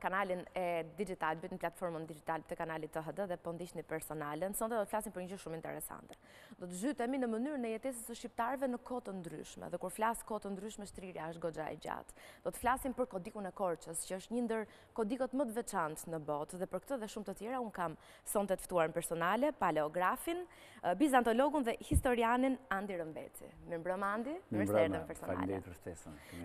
kanalin e Digitalbit, në platformën Digitalb te kanali T HD dhe po ndiqni Personalen. Sonte do të flasim për një gjë shumë interesante. Do të zhytemi në mënyrën e jetesës së shqiptarëve në kohë të ndryshme. Dhe kur flas kohë të ndryshme, shtrirja është goxha e gjatë. Do të flasim për kodikun e Korçës, që është një ndër kodikët më të veçantë në botë. Dhe për këtë dhe shumë të tjera, unë kam Sonte të ftuar në Personale, paleografin, bizantologun dhe historianin Andi Rëmbeci. Mirëmbrëma Andi, mirë se erdhe në Personale.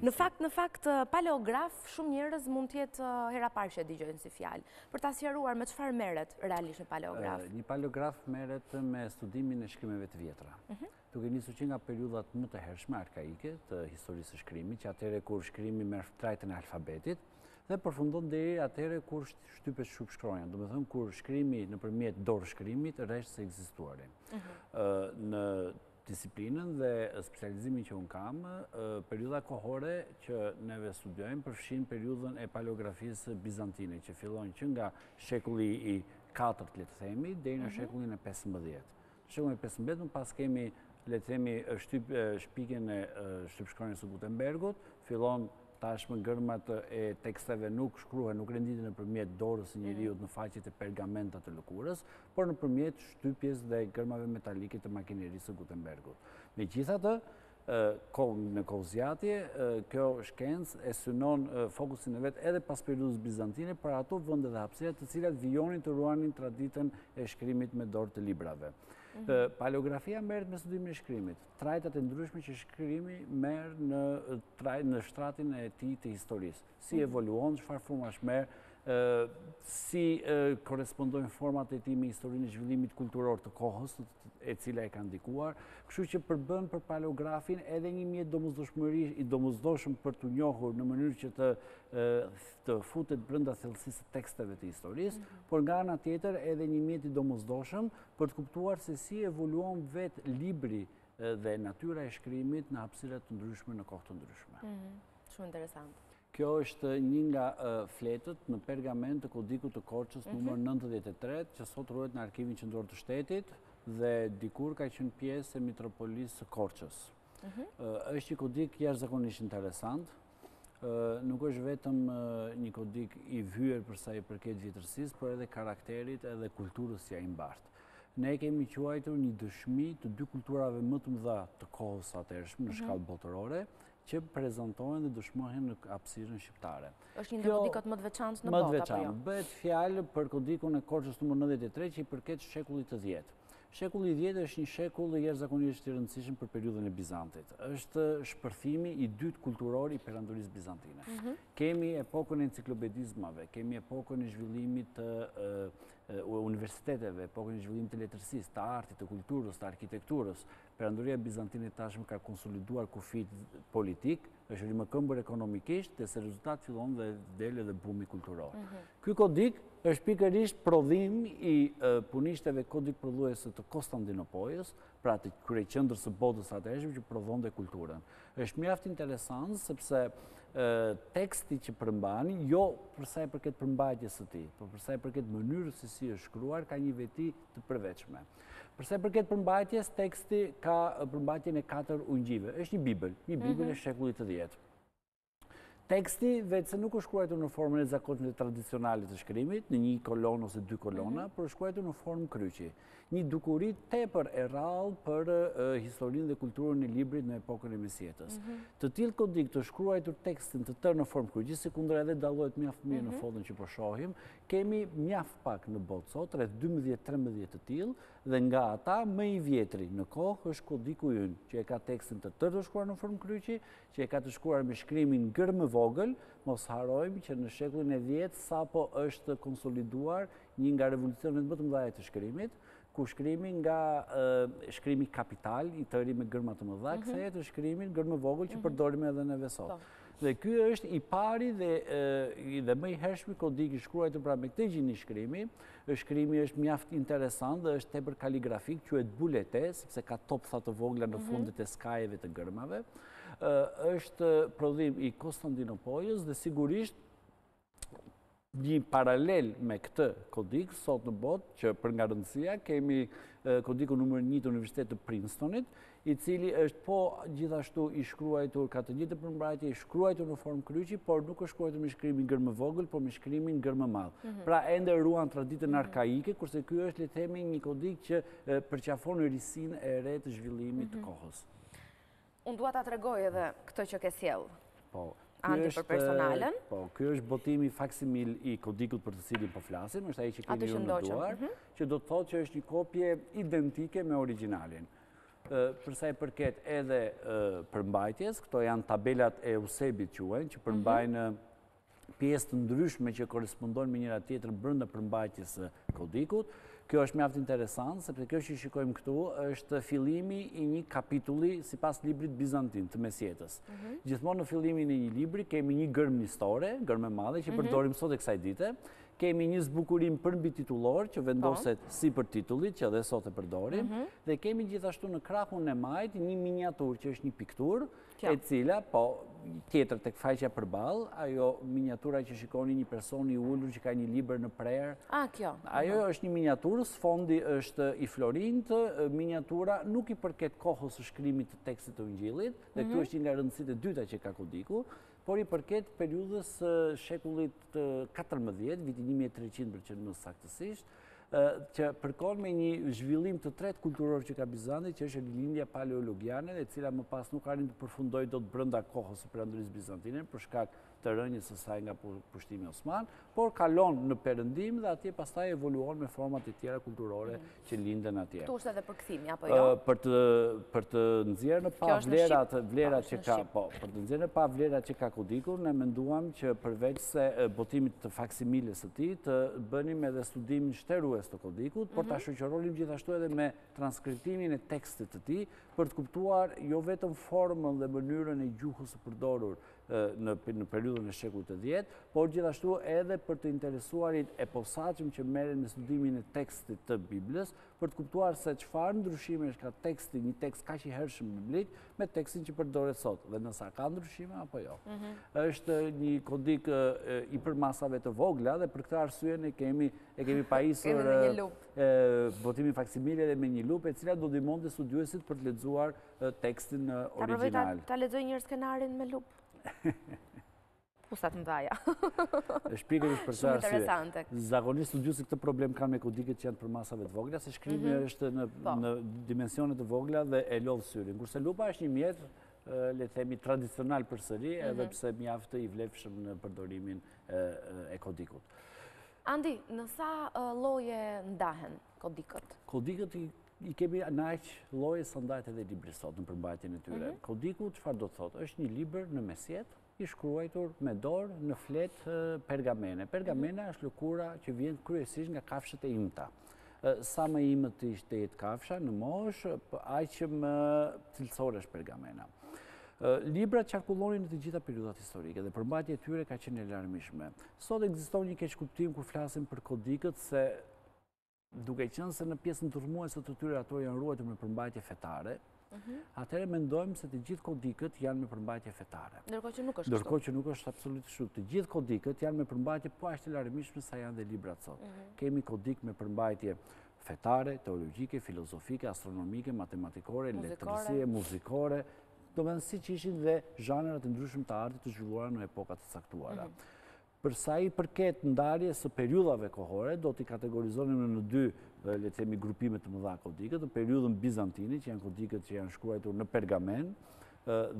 Në fakt, në fakt, paleograf shumë njerëz mund të jetë hera e parë që e dëgjojnë si fjalë. Për ta sqaruar me çfarë merret realisht një paleograf? Një paleograf merret me studimin e shkrimeve të vjetra. Mhm. duke nisur që nga periudhat më të hershme arkaike të historisë së shkrimit, që atëherë kur shkrimi merr trajtën e alfabetit dhe përfundon deri atëherë kur shtypet shtypshkronja, domethënë kur shkrimi nëpërmjet dorëshkrimit resht së ekzistuari. Mhm. Në disiplinën dhe specializimin që unë kam, periudha kohore që neve studiojmë përfshin periudhën e paleografisë bizantine, që fillon që nga shekulli i 4 le të themi deri në mhm. shekullin e 15. Shekulli i pesëmbëdhjetë më pas kemi le të themi shtyp shpikjen e shtypshkronjës së Gutenbergut, fillon tashmë gërmat e teksteve nuk shkruhen, nuk renditen nëpërmjet dorës së njeriut mhm. në faqet e pergamenta të lëkurës, por nëpërmjet shtypjes dhe gërmave metalike të makinerisë së Gutenbergut. Megjithatë, Në kohëzgjatje, kjo shkencë e synon fokusin e vet edhe pas periudhës bizantine për ato vende dhe hapësira të cilat vijonin të ruanin traditën e shkrimit me dorë të librave. Mhm. Paleografia merret me studimin e shkrimit. Trajtat e ndryshme që shkrimi merr në në shtratin e tij të historisë. si evoluon, çfarë formash merr, si korrespondojnë format e tij me historinë e zhvillimit kulturor të kohës, e cila e ka ndikuar, kështu që përbën për paleografin edhe një mjet domosdoshmëri, i domosdoshëm për t'u njohur në mënyrë që të, të futet brenda thellësisë së teksteve të historisë, mhm. por nga ana tjetër edhe një mjet i domosdoshëm për të kuptuar se si evoluon vetë libri dhe natyra e shkrimit në hapësira të ndryshme në kohë të ndryshme. Mhm. Shumë interesant. Kjo është një nga fletët në pergament të kodikut të Korçës mhm. numër 93, që sot ruhet në arkivin qëndror të shtetit, dhe dikur ka qënë pjesë e Mitropolisë së Korçës. Mhm. është një kodik jashtëzakonisht interesant, nuk është vetëm një kodik i vyër përsa i përket vjetërsisë, por edhe karakterit edhe kulturës që ai mbart. Ne e kemi quajtur një dëshmi të dy kulturave më të mëdha të kohës së atëhershme në mhm. shkallë botërore, që prezantohen dhe dëshmohen në hapësirën shqiptare. Është një ndër kodikët më të veçantë në botë, apo jo? Më të veçantë. Bëhet fjalë për kodikun e Korçës numër 93 që i përket shekullit të dhjetë. Shekulli i dhjetë është një shekull jashtëzakonisht i rëndësishëm për periudhën e Bizantit. është shpërthimi i dytë kulturor i perandorisë Bizantine. Mhm. Kemi epokën e enciklopedizmave, kemi epokën e zhvillimit të universiteteve, epokën e zhvillimit të letërsisë, të artit, të kulturës, të arkitekturës, Perandoria e Bizantinit tashmë ka konsoliduar kufijtë politik, është rimëkëmbur ekonomikisht, dhe si rezultat fillon dhe del edhe bumi kulturor. Mhm. Ky kodik është pikërisht prodhim i punishteve kodik prodhuese të Konstantinopojës, pra të kryeqendrës së botës së atëhershme që prodhonte kulturën. është mjaft interesant, sepse teksti që përmban ai, jo përsa i përket përmbajtjes së tij, po përsa i përket mënyrës se si është shkruar, ka një veti të përveçme. Përsa i përket përmbajtjes, teksti ka përmbajtjen e katër ungjive. Është një Bibël, një mhm. Bibël e shekullit të dhjetë. Teksti veçse nuk është shkruajtur në formën e zakontë dhe tradicionale të shkrimit, në një kolonë ose dy kolona, mhm. por është shkruajtur në formë kryqi. Një dukuri tepër e rrallë për historinë dhe kulturën e librit në epokën e mesjetës. Mhm. Të tillë kodik të shkruajtur tekstin të tërë në formë kryqi, sikundër edhe dallohet mjaft mirë në foton që po shohim, po Kemi mjaft pak në botë sot, rreth dymbëdhjetë trembëdhjetë të tillë, dhe nga ata më i vjetri në kohë është Kodiku ynë, që e ka tekstin të tërë të shkruar në formë kryqi, që e ka të shkruar me shkrimin gërmëvogël, mos harrojmë që në shekullin e dhjetë sapo është konsoliduar një nga revolucionet më të mëdha të shkrimit, ku shkrimi nga shkrimi kapital i tëri me gërma të mëdha, mhm. kthehet në shkrimin gërmëvogël që mhm. përdorim edhe neve sot. Po. Dhe ky është i pari dhe më i hershmi kodik i shkruajtur pra me këtë gjini shkrimi. Shkrimi është mjaft interesant dhe është tepër kaligrafik, quhet bulete, sepse ka toptha të vegjël në mhm. fundet e skajeve të gërmave. Është prodhim i Konstantinopojës dhe sigurisht një paralel me këtë kodik sot në botë, që për nga rëndësia, kemi kodikun numër një të Universitetit të Princetonit, i cili është po gjithashtu i shkruajtur, ka të njëjtën përmbajtje, i shkruajtur në formë kryqi, por nuk është shkruajtur me shkrimin gërmëvogël, por me shkrimin gërmëmadh. Mhm. Pra ende ruan traditën mhm. arkaike, kurse ky është le të themi një kodik që përqafon risinë e re të zhvillimit të mhm. kohës. Unë dua ta tregoj edhe këtë që ke sjellë. Po. Andi për personalen. Po, ky është botimi faksimil i kodikut për të cilin po flasim, është ai që keni ju në duar, mhm. që do të thotë që është një kopje identike me origjinalin. Përsa i përket edhe përmbajtjes, këto janë tabelat e Eusebit quhen, që përmbajnë mhm. pjesë të ndryshme që korrespondojnë me njëra tjetrën brenda përmbajtjes së kodikut. Kjo është mjaft interesante, sepse kjo që shikojmë këtu është fillimi i një kapitulli sipas librit bizantin të mesjetës. Mhm. Gjithmonë në fillimin e një libri kemi një gërmë nistore, gërmë e madhe, që mhm. përdorim sot e kësaj dite, kemi një zbukurim përmbititullor që vendoset po. sipër titullit që edhe sot e përdorim, mhm. dhe kemi gjithashtu në krahun e majtë një miniaturë që është një pikturë, e cila, po, tjetër tek faqja përballë, ajo miniatura që shikoni një person i ulur që ka një libër në prehër. A, kjo. Ajo është një miniaturë, fondi është i florinjtë, miniatura nuk i përket kohës së shkrimit të tekstit të ungjillit, dhe këtu mhm. është një nga rëndësitë e dyta që ka kodiku, por i përket periudhës së shekullit 14, viti 1300 për të qenë më saktësisht, që përkon me një zhvillim të tretë kulturor që ka Bizanti, që është rilindja paleologiane, e cila më pas nuk arrin të përfundojë dot brenda kohës së perandorisë bizantine, për shkak të rënies së saj nga pushtimi osman, por kalon në perëndim dhe atje pastaj evoluon me format e tjera kulturore mm. që linden atje. Këtu është edhe përkthimi, apo jo? Për të nxjerrë në pah vlerat po, që ka, po, për të nxjerrë në pah vlerat që ka kodiku, ne menduam që përveç se botimit të faksimiles tij të bënim edhe studimin shterues të kodikut, por ta mhm. shoqëronim gjithashtu edhe me transkriptimin e tekstit të tij, për të kuptuar jo vetëm formën dhe mënyrën e gjuhës së përdorur në periudhën e shekullit të dhjetë, por gjithashtu edhe për të interesuarit e posaçëm që merren me studimin e tekstit të Biblës, për të kuptuar se çfarë ndryshimesh ka teksti, një tekst kaq i hershëm biblik, me tekstin që përdoret sot, dhe nëse ka ndryshime, apo jo. Mhm. është një kodik i përmasave të vogla, dhe për këtë arsye ne e kemi, e kemi pajisur botimin faksimile dhe me një lupë, e cila do ndihmonte studiuesit për të lexuar tekstin origjinal. Ta provoj ta lexoj njëherë skenarin me lupë. Po s'ta mëdha ja. Është pikërisht për këtë arsye. Zakonisht studiuesit këtë problem kanë me kodikët që janë përmasave të vogla, se shkrimi mhm. është po. në dimensione të vogla dhe e lodh syrin. Kurse lupa është një mjet, le të themi, tradicional përsëri, mhm. edhe pse mjaft i vlefshëm në përdorimin e kodikut. Andi, në sa lloje ndahen kodikët? Kodikët i kemi në aq lloje sa ndahet edhe libri sot në përmbajtjen e tyre. Mhm. Kodiku, çfarë do të thotë? është një libër në mesjetë, i shkruajtur me dorë në fletë pergamene. Pergamena mhm. është lëkura që vjen kryesisht nga kafshët e imta. Sa më e imët të jetë kafsha, në moshë, aq më cilësore është pergamena. Librat qarkullonin në të gjitha periudhat historike dhe përmbajtja e tyre ka qenë e larmishme. Sot ekziston një keqkuptim kur flasim për kodikët se duke qenë se në pjesën dërrmuese të tyre ato janë ruajtur me përmbajtje fetare, mhm. atëherë mendojmë se të gjithë kodikët janë me përmbajtje fetare. Ndërkohë që nuk është Ndërkohë që nuk është absolutisht kështu. Të gjithë kodikët janë me përmbajtje po aq të larmishme sa janë dhe librat sot. Mhm. Kemi kodikë me përmbajtje fetare, teologjike, filozofike, astronomike, matematikore, letërsie, muzikore, domethënë siç ishin dhe zhanret e ndryshme të artit të zhvilluara në epoka të caktuara. Mhm. Për sa i përket ndarjes së periudhave kohore, do t'i kategorizonim në në dy, le të themi, grupime të mëdha kodikët, në periudhën bizantine, që janë kodikët që janë shkruajtur në pergamenë,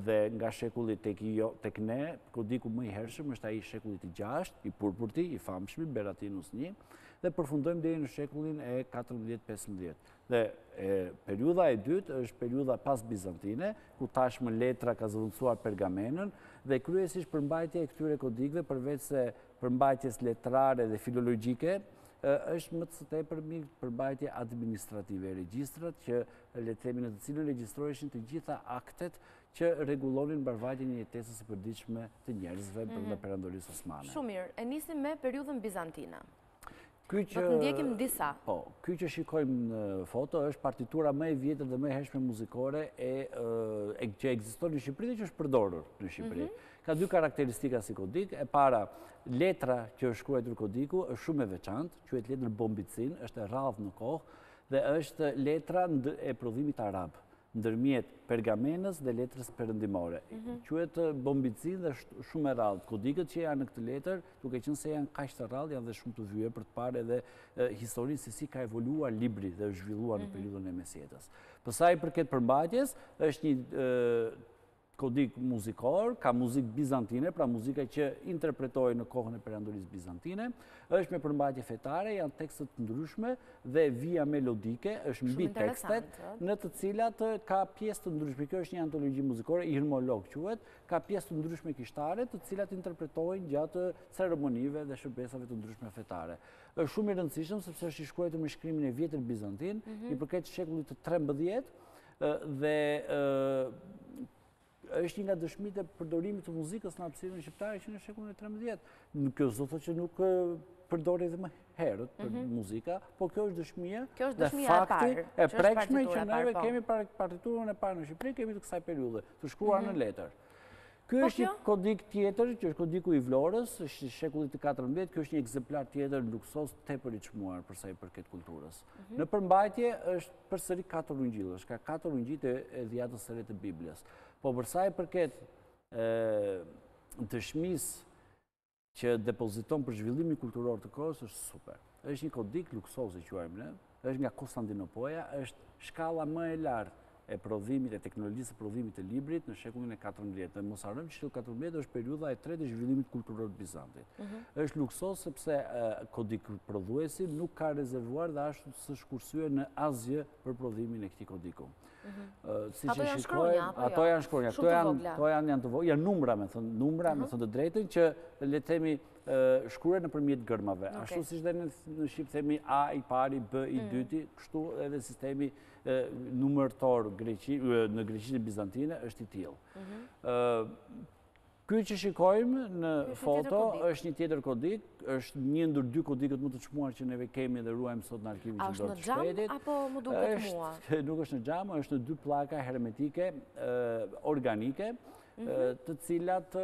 dhe nga shekulli tek jo, tek ne, kodiku më i hershëm është ai i shekullit të 6, i purpurti, i famshmi, Beratinus 1, dhe përfundojmë deri në shekullin e 14-15. Dhe periudha e dytë është periudha pas bizantine, ku tashmë letra ka zëvendësuar pergamenën, dhe kryesisht përmbajtja e këtyre kodikëve, përveçse përmbajtjes letrare dhe filologjike, është më së tepërmi përmbajtje administrative, regjistrat që le të themi në të cilën regjistroheshin të gjitha aktet që rregullonin mbarëvajtjen e jetesës së përditshme të njerëzve edhe mhm. perandorisë osmane. Shumë mirë, e nisim me periudhën bizantine. Do të ndjekim disa. Po, ky që shikojmë në foto është partitura më e vjetër dhe më e hershme muzikore që ekziston në Shqipëri dhe që është përdorur në Shqipëri. Mhm. Ka dy karakteristika si kodik. E para, letra që është shkruajtur kodiku është shumë e veçantë, quhet letër bombicin, është e rrallë në kohë dhe është letra e prodhimit arab ndërmjet pergamenës dhe letrës perëndimore. Mhm. Quhet bombicin dhe shumë e rrallë. Kodikët që janë në këtë letër Duke qenë se janë kaq të rrallë, janë dhe shumë të vyer për të parë edhe historinë se si ka evoluar libri dhe është zhvilluar në mhm. periudhën e mesjetës. Përsa i përket përmbajtjes, është një kodik muzikor, ka muzikë bizantine, pra muzika që interpretohej në kohën e perandorisë bizantine, është me përmbajtje fetare, janë tekste të ndryshme dhe vija melodike, është mbi tekstet, në të cilat ka pjesë të ndryshme. Kjo është një antologji muzikore, irmolog quhet, Ka pjesë të ndryshme kishtare, të cilat interpretohen gjatë ceremonive dhe shërbesave të ndryshme fetare. Është shumë i rëndësishëm, sepse është i shkruajtur me shkrimin e vjetër bizantin, mhm. i përket shekullit të 13, dhe është një nga dëshmitë e përdorimit të muzikës në hapësirën shqiptare që në shekullin e 13. Nuk do të thotë që nuk përdorej dhe më herë. herët për mhm. muzika, po kjo është dëshmia dhe fakti i prekshëm që neve po. kemi partiturën e parë në Shqipëri, e kemi të kësaj periudhe, të shkruar në mhm. letër. Ky po është një kodik tjetër, që është kodiku i Vlorës, është i shekullit të 14, ky është një ekzemplar tjetër luksoz tepër i çmuar përsa i përket kulturës. Mhm. Në përmbajtje është përsëri 4 ungjilë, është ka 4 ungjijtë e Dhiatës së Re të Biblës. Po përsa i përket dëshmisë që depoziton për zhvillimin kulturor të kohës është super. Është një kodik luksozi quajmë ne, është nga Konstantinopoja, është shkalla më e lartë e prodhimit e teknologjisë së prodhimit të librit në shekullin e 14. Dhe mos harrojmë që shekulli 14 është periudha e tretë e zhvillimit kulturor të Bizantit. Mhm. Është luksoz sepse kodik prodhuesi nuk ka rezervuar dhe ashtu s'është kursyer në asgjë për prodhimin e këtij kodiku. Ato janë shkronja, apo jo? Ato janë shkronja. Shumë të vogla. Ato janë janë të vogla. Janë numra, me thënë, numra, me mhm. thënë të drejtën, që le të themi shkruar nëpërmjet gërmave. Ashtu siç dhe në shqip themi A i pari, B i mm. dyti, kështu edhe sistemi numërtor në greqishten bizantine është i tillë. Mhm. Ky që shikojmë në foto është një tjetër kodik, është një ndër dy kodikët më të çmuar që neve kemi dhe ruajmë sot në Arkivin Qendror të Shtetit. A është në xham apo më duket mua? Nuk është në xham, është në dy pllaka hermetike, organike, mhm. të cilat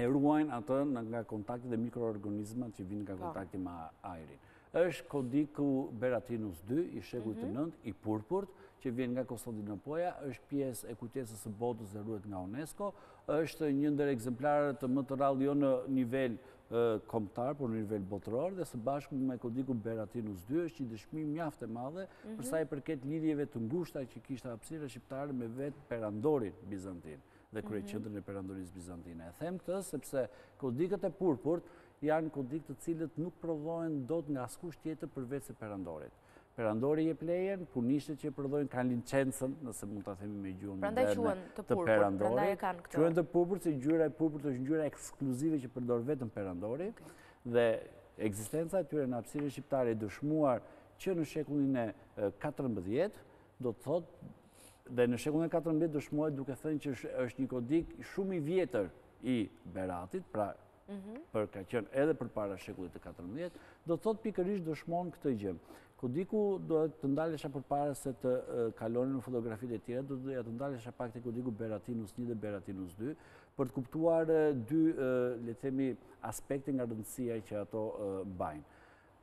e ruajnë atë nga kontakti dhe mikroorganizmat që vijnë nga po. kontakti me ajrin. Është kodiku Beratinus 2, i shekullit të mhm. nëntë, i purpurt, që vjen nga Kostandinopoja, është pjesë e kujtesës së botës dhe ruhet nga UNESCO, është një ndër ekzemplarët më të rrallë jo në nivel kombëtar, por në nivel botëror, dhe së bashku me kodikun Beratinus 1, është një dëshmi mjaft e madhe, mhm. përsa i përket lidhjeve të ngushta që kishte hapësira shqiptare me vetë perandorinë bizantine dhe krye mhm. qendrën e perandorisë bizantine. E them këtë sepse kodikët e purpurt Janë kodikë të cilët nuk prodhohen dot nga askush tjetër përveçse perandorit. Perandori jep lejen, punishtet që e prodhojnë kanë licencën, nëse mund ta themi me gjuhën moderne. Prandaj quhen të purpur, prandaj e kanë këto. Quhen të purpurt se ngjyra e purpurt është ngjyra ekskluzive që përdor vetëm perandori dhe ekzistenca e tyre në hapësirën shqiptare e dëshmuar që në shekullin e 14 do të thotë dhe në shekullin e 14 dëshmuar duke thënë që është një kodik shumë i vjetër i Beratit, pra pra ka qenë edhe përpara shekullit të 14, do të thotë pikërisht dëshmon këtë gjë. Kodiku doja të ndalesha përpara se të kalonim në fotografitë e tjera, doja të ndalesha pak te kodiku Beratinus 1 dhe Beratinus 2, për të kuptuar dy, le themi, aspekte nga rëndësia që ato mbajnë.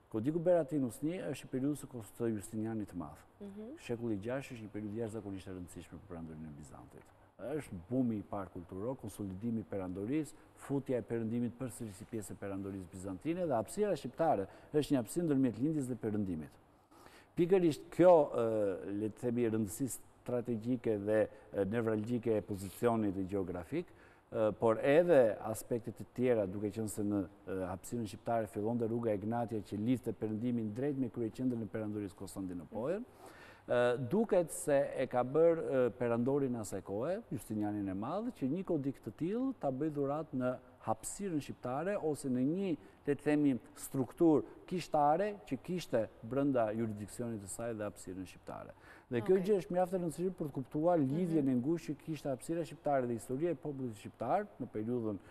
Kodiku Beratinus 1 është i periudhës së kohës së Justinianit të Madh. Mhm. Shekulli i gjashtë është një periudhë jashtëzakonisht e rëndësishme për perandorinë e Bizantit. Është bumi i parë kulturor, konsolidimi i perandorisë, futja e perëndimit përsëri si pjesë e perandorisë bizantine dhe hapësira shqiptare është një hapësirë ndërmjet lindjes dhe perëndimit. Pikërisht kjo, le të themi, rëndësi strategjike dhe nevralgjike e pozicionit gjeografik, por edhe aspekte të tjera, duke qenë se në hapësirën shqiptare fillonte rruga Egnatia që lidhte perëndimin drejt me kryeqendrën e perandorisë Kostandinopojën, duket se e ka bërë perandorin e asaj kohë, Justinianin e Madh, që një kodik të tillë ta bëjë dhuratë në hapësirën shqiptare ose në një le të themi, strukturë kishtare që kishte brenda juridiksionit të saj dhe hapësirën shqiptare. Dhe kjo gjë është mjaft e rëndësishme për të kuptuar mhm. lidhjen e ngushtë që kishte hapësira shqiptare dhe historia e popullit shqiptar në periudhën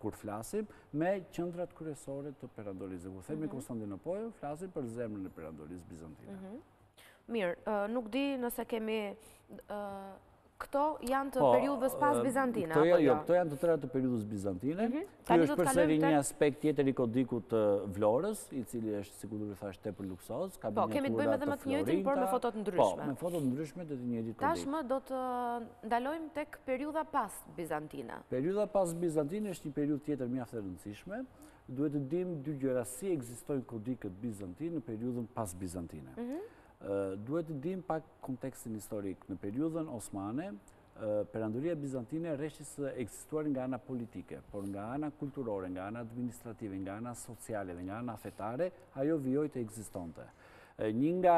kur flasim me qendrat kryesore të perandorisë. Kur themi mhm. Konstantinopojën, flasim për zemrën e perandorisë bizantine. Mhm. Mirë, nuk di nëse kemi... Këto janë të po, periudhës pas Bizantine, apo jo? jo? Këto janë të tëra të periudhës Bizantine. Mhm. Kjo është përseri një aspekt tjetër i kodikut të Vlorës, i cili është, sikur e thashë, tepër luksoz. Po, kemi të bëjmë edhe me të njëjtin, por me foto të ndryshme. Po, me foto të ndryshme të të njëjtit kodik. Tashmë do të ndalojmë tek periudha pas Bizantine. Periudha pas Bizantine është një periudhë tjetër mjaft e rëndësishme, Duhet të dimë dy gjëra si ekzistojnë kodikët bizantinë në periudhën pas bizantine. Mhm. Duhet të dimë pak kontekstin historik. Në periudhën osmane, perandoria bizantine rreshti së ekzistuari nga ana politike, por nga ana kulturore, nga ana administrative, nga ana sociale dhe nga ana fetare, ajo vijoi të ekzistonte. Një nga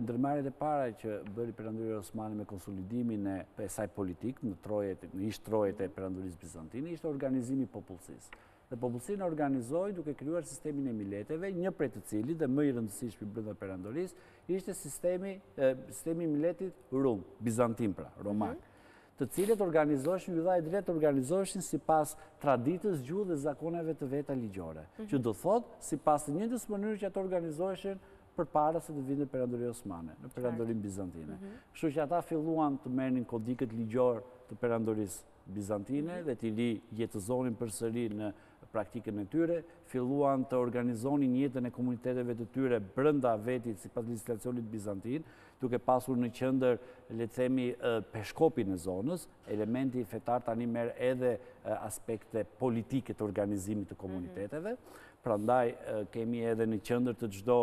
ndërmarrjet e para që bëri perandoria osmane me konsolidimin e saj politik në trojet, në ish trojet e perandorisë bizantine, ishte organizimi i popullsisë. dhe popullsinë e organizoi duke krijuar sistemin e mileteve, një prej të cilit dhe më i rëndësishmi brenda perandorisë ishte sistemi e, sistemi i miletit rum, bizantin pra, romak. Mhm. Të cilët organizoheshin, iu dha e drejta të organizoheshin sipas traditës, gjuhës dhe zakoneve të veta ligjore. Mhm. Që do të thotë, sipas të njëjtës mënyrë që ato organizoheshin përpara se të vinte perandoria osmane, në perandorinë bizantine. Mhm. Kështu që ata filluan të merrnin kodikët ligjorë të perandorisë bizantine dhe t'i rijetëzonin përsëri në praktikën e tyre, filluan të organizonin jetën e komuniteteve të tyre brenda vetes sipas legjislacionit bizantin, duke pasur në qendër, le të themi, peshkopin e zonës, elementi fetar tani merr edhe aspekte politike të organizimit të komuniteteve, prandaj kemi edhe në qendër të çdo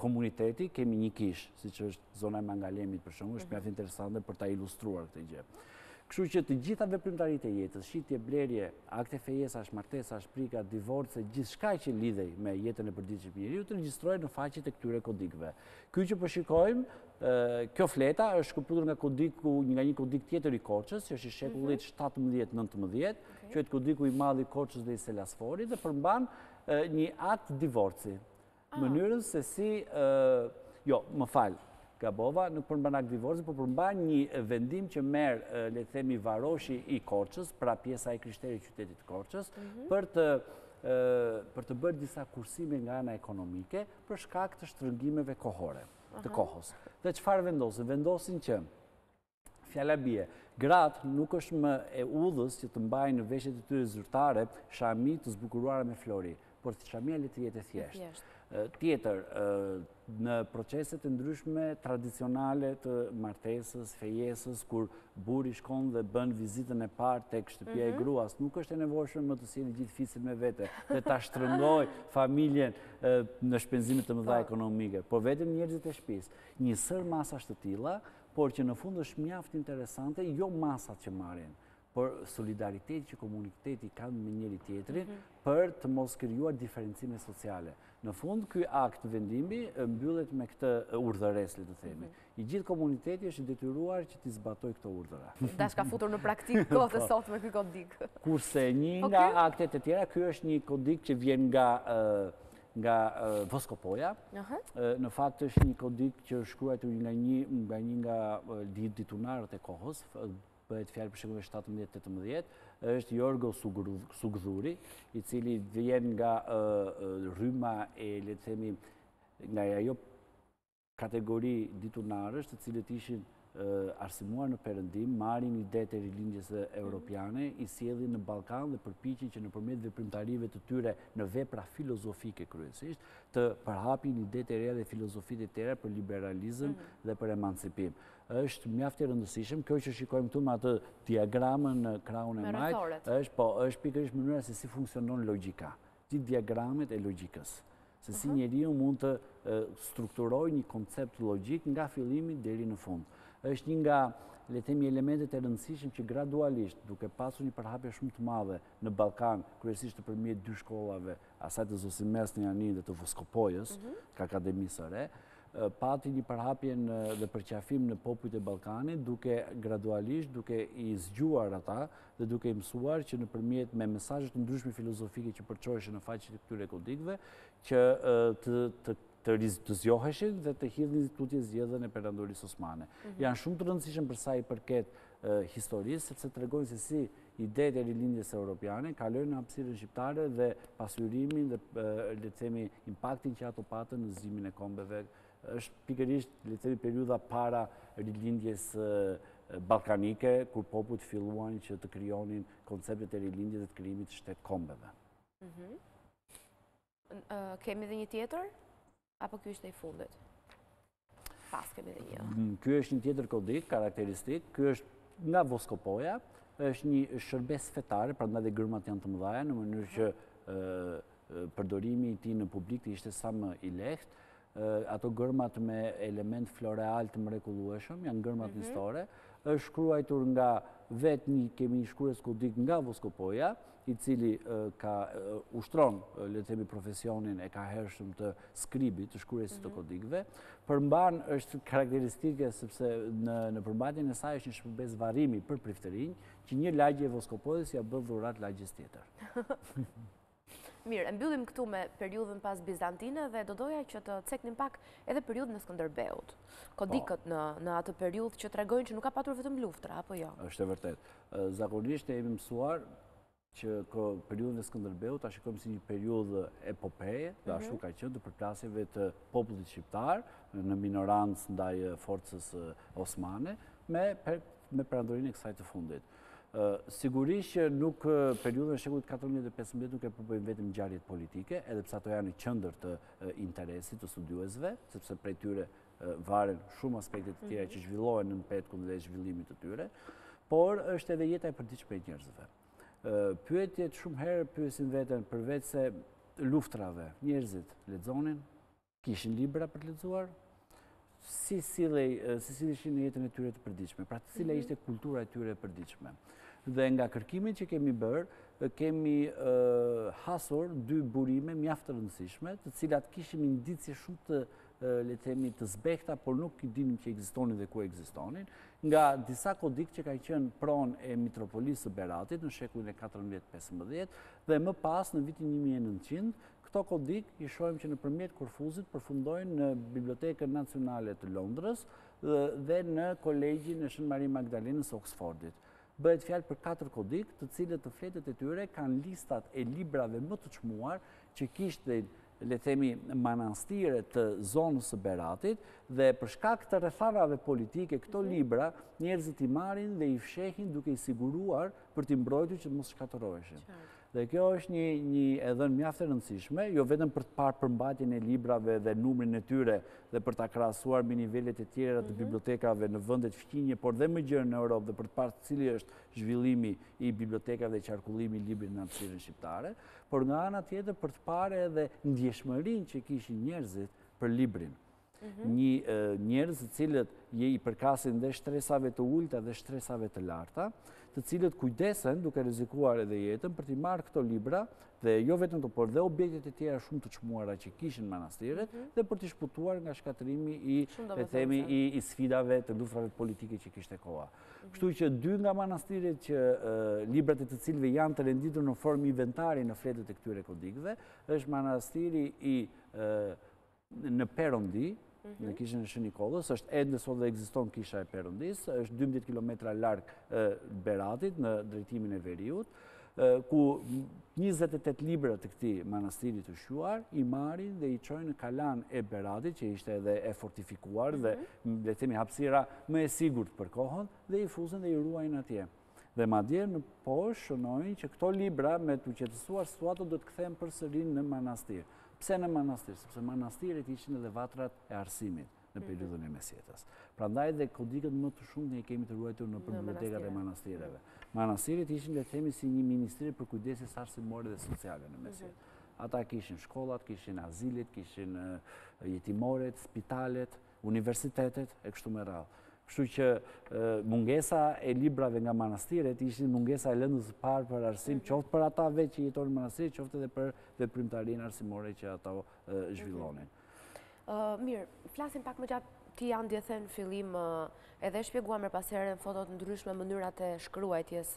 komuniteti, kemi një kishë, siç është zona e Mangalemit për shembull, është mjaft interesante për ta ilustruar këtë gjë. Kështu që të gjitha veprimtaritë e jetës, shitje, blerje, akte fejesash, martesash, prika, divorce, gjithçka që lidhej me jetën e përditshme të njeriut regjistrohej në faqet e këtyre kodikëve. Ky që po shikojmë, po kjo fleta është shkëputur nga kodiku, nga një kodik tjetër i Korçës, që është i shekullit 17-19, mhm. quhet kodiku i madh i Korçës dhe i Selasforit, dhe përmban një akt divorci. Mënyrën se si, jo, më fal, gabova, nuk përmban akt divorci, po përmban një vendim që merr, le të themi, varoshi i Korçës, pra pjesa e krishterë e qytetit të Korçës, mhm. për të për të bërë disa kursime nga ana ekonomike për shkak të shtrëngimeve kohore, të kohës. Dhe çfarë vendosin? Vendosin që Fjala bie. Gratë nuk është më e udhës që të mbajnë në veshjet e tyre zyrtare shami të zbukuruara me flori, por shamia le të jetë e thjeshtë. Tjetër, në proceset e ndryshme tradicionale të martesës, fejesës, kur burri shkon dhe bën vizitën e parë tek shtëpia e mhm. gruas, nuk është e nevojshme më të sjellë gjithë fisin me vete dhe ta shtrëngojë familjen në shpenzime të mëdha po. ekonomike, por vetëm njerëzit e shtëpisë. Një sërë masash të tilla por që në fund është mjaft interesante, jo masat që marrin, por solidariteti që komuniteti kanë me njëri-tjetrin mhm. për të mos krijuar diferencime sociale. Në fund, ky akt vendimi mbyllet me këtë urdhëresë, le të themi. Mhm. I gjithë komuniteti është i detyruar që t'i zbatojë këto urdhëra. Dashka futur në praktikë po. kohët e sotme ky kodik. Kurse një nga aktet e tjera, ky është një kodik që vjen nga nga Voskopoja. Në fakt është një kodik që është shkruajtur nga një nga një nga dijetarët e kohës, bëhet fjalë për shekullin 17-18, është Jorgo Sugdhuri, i cili vjen nga rryma e, le të themi, nga ajo kategori dijetarësh të cilët ishin arsimuar në perëndim, merrnin idetë e rilindjes europiane, i sillnin në Ballkan dhe përpiqeshin që nëpërmjet veprimtarive të tyre në vepra filozofike kryesisht, të përhapnin idetë e reja dhe filozofitë e tyre për liberalizëm mhm. dhe për emancipim. është mjaft e rëndësishme, kjo që shikojmë këtu me atë diagramën në krahun e majtë, është po, është pikërisht mënyra se si funksionon logjika Dy diagramet e logjikës, se si njeriu mund të strukturojë një koncept logjik nga fillimi deri në fund. është një nga, le themi, elementet e rëndësishëm që gradualisht, duke pasur një përhapje shumë të madhe në Ballkan, kryesisht nëpërmjet dy shkollave, asaj të Zosimesë në Janinë dhe të Voskopojës, mhm. Akademisë së Re, pati një përhapje dhe përqafim në popujt e Ballkanit, duke gradualisht, duke i zgjuar ata, dhe duke i mësuar që nëpërmjet me mesazhe të ndryshme filozofike që përçoheshin në faqet e këtyre kodikëve, që të, të të të zgjoheshin dhe të hidhnin tutje zgjedhën e perandorisë osmane. Mhm. Janë shumë të rëndësishëm për sa i përket historisë, sepse tregojnë se si idetë e rilindjes europiane kalojnë në hapësirën shqiptare dhe pasqyrimin dhe le të themi impaktin që ato patën në zgjimin e kombeve Është pikërisht, le të themi, periudha para rilindjes ballkanike, kur popujt filluan që të krijonin konceptet e rilindjes dhe të krijimit të shtet-kombeve. Mhm. Kemi dhe një tjetër? Apo kjo ishte e fundit? Po, kemi dhe një. Mm, ky është një tjetër kodik, karakteristik. Ky është nga Voskopoja. është një shërbesë fetare, prandaj dhe gërmat janë të mëdhaja, në mënyrë që Përdorimi i tij në publik të ishte sa më i lehtë. Ato gërmat me element floreal të mrekullueshëm, janë gërmat mhm. nistore, është shkruajtur nga vetë një kemi shkrues kodikë nga Voskopoja, i cili ka ushtron, le të themi, profesionin e kahershëm të skribit, të shkruesit të mhm. kodikëve. Përmban është karakteristike sepse në në përmbajtjen e saj është një shërbesë varrimi për priftërinj, që një lagje e Voskopojës ia bën dhuratë lagjes tjetër. Mirë, e mbyllim këtu me periudhën pasbizantine dhe do doja që të ceknim pak edhe periudhën e Skënderbeut. Kodikët po. në, në atë periudhë që tregojnë që nuk ka patur vetëm luftra, apo jo? Është e vërtetë. Zakonisht jemi mësuar që periudhën e Skënderbeut ta shikojmë si një periudhë epopeje, dhe ashtu mhm. ka qenë të përplasjeve të popullit shqiptar në minorancë ndaj forcës osmane me me perandorinë e kësaj të fundit. Sigurisht që nuk periudhën e shekullit 14-15 nuk e përbëjnë vetëm ngjarjet politike, edhe pse ato janë në qëndër të interesit të studiuesve, sepse prej tyre varen shumë aspekte të tjera mhm. që zhvillohen nën petkun e zhvillimit të tyre, por është edhe jeta e përditshme e njerëzve. Pyetjet shumë herë pyesin veten përveçse luftrave, njerëzit, lexonin, kishin libra për të lexuar, si sillej, si silleshin në jetën e tyre të përditshme, pra cila mhm. ishte kultura e tyre e përditshme. Dhe nga kërkimi që kemi bërë, kemi hasur dy burime mjaft të rëndësishme, të cilat kishim indicie shumë të le të themi të zbehta, por nuk i dinim që ekzistonin dhe ku ekzistonin, nga disa kodikë që kanë qenë pronë e Mitropolisë së Beratit në shekullin e 14-15 dhe më pas në vitin 1900 Këto kodikë i shohim që nëpërmjet Korfuzit përfundojnë në Bibliotekën Nacionale të Londrës dhe në Kolegjin e Shën Mari Magdalenës së Oksfordit. Bëhet fjalë për katër kodikë, të cilët te fletët e tyre kanë listat e librave më të çmuar që kishin le themi manastire të zonës së Beratit dhe për shkak të rrethanave politike këto mhm. libra njerëzit i marrin dhe i fshehin duke i siguruar për t'i mbrojtur që të mos shkatërroheshin. Dhe kjo është një, një e dhënë mjaft e rëndësishme, jo vetëm për të parë përmbajtjen e librave dhe numrin e tyre dhe për ta krahasuar me nivelet e tjera të mhm. bibliotekave në vendet fqinje, por dhe më gjerë në Europë dhe për të parë cili është zhvillimi i bibliotekave dhe qarkullimi i librit në hapësirën shqiptare, por nga ana tjetër për të parë edhe ndjeshmërinë që kishin njerëzit për librin. Njerëz të cilët i përkasin dhe shtresave të ulëta dhe shtresave të larta, të cilët kujdesen duke rrezikuar edhe jetën për t'i marrë këto libra dhe jo vetëm, por dhe objektet e tjera shumë të çmuara që kishin manastiret mhm. dhe për t'i shpëtuar nga shkatërrimi, le të themi, i sfidave të luftërave politike që kishte koha. Mhm. Kështu që dy nga manastiret që librat e të cilëve janë të renditur në formë inventari në fletët e këtyre kodikve, është manastiri i në Perondi, mhm. në kishën e Shën Nikollës,, është ende sot dhe ekziston kisha e Perondisë, është 12 kilometra larg Beratit në drejtimin e veriut, ku 28 libra të këtij manastiri të shquar, i marrin dhe i çojnë në kalanë e Beratit, që ishte edhe e fortifikuar dhe mhm. le të themi hapësira më e sigurt për kohën, dhe i fusin dhe i ruajnë atje. Dhe madje më poshtë shënojnë që këto libra me t'u qetësuar situata duhet të kthehen përsëri në manastir. Pse në manastir? Sepse manastiret ishin edhe vatrat e arsimit në mhm. periudhën e mesjetës. Prandaj dhe kodikët më të shumtë i kemi të ruajtur nëpër bibliotekat e manastireve. Manastiret ishin le të themi si një ministri përkujdesjes arsimore dhe sociale në mesjetë. Mhm. Ata kishin shkollat, kishin azilet, kishin jetimoret, spitalet, universitetet e kështu me radhë. Kështu që mungesa e librave nga manastiret ishin mungesa e lëndës së parë për arsim, mhm. qoftë për ata vetë që jetonin në manastir, qoftë edhe për veprimtarinë arsimore që ata mhm. zhvillonin. Mirë, flasim pak më gjatë ti Andi edhe në fillim edhe shpjegove pas tyre në fotot e ndryshme mënyrat e shkruarjes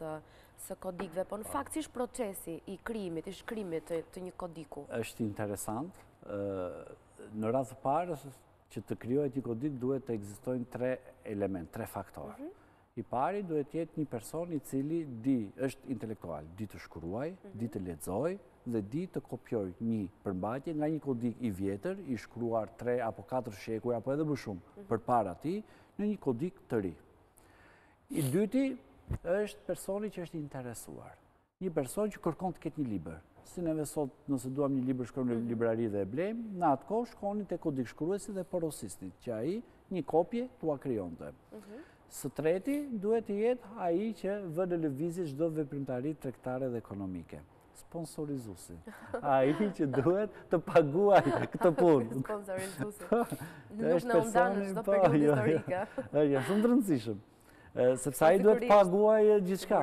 së kodikëve, po në fakt si ishte procesi i krijimit, i shkrimit të një kodiku? është interesant, Në radhë të parë, që të krijohet një kodik duhet të ekzistojnë tre elementë, tre faktorë. Mhm. I pari duhet të jetë një person i cili di, është intelektual, di të shkruajë, mhm. di të lexojë dhe di të kopjojë një përmbajtje nga një kodik i vjetër, i shkruar tre apo katër shekuj, apo edhe më shumë mhm. përpara tij, në një kodik të ri. I dyti është personi që është i interesuar. Një person që kërkon të ketë një libër. Si neve sot, nëse duam një libër, shkojmë në mhm. librari dhe e blejmë, në atë kohë shkonin te kodikshkruesi dhe porosisnin, që ai një kopje t'ua krijonte. Mhm. Së treti, duhet të jetë ai që vë në lëvizje çdo veprimtari tregtare dhe ekonomike. Sponsorizuesi. Ai që duhet të paguajë këtë punë. Sponsorizuesi. Nuk na u ndanë në çdo periudhë historike. Jo, jo, jo, shumë të rëndësishëm. Sepse ai duhet të paguajë gjithçka.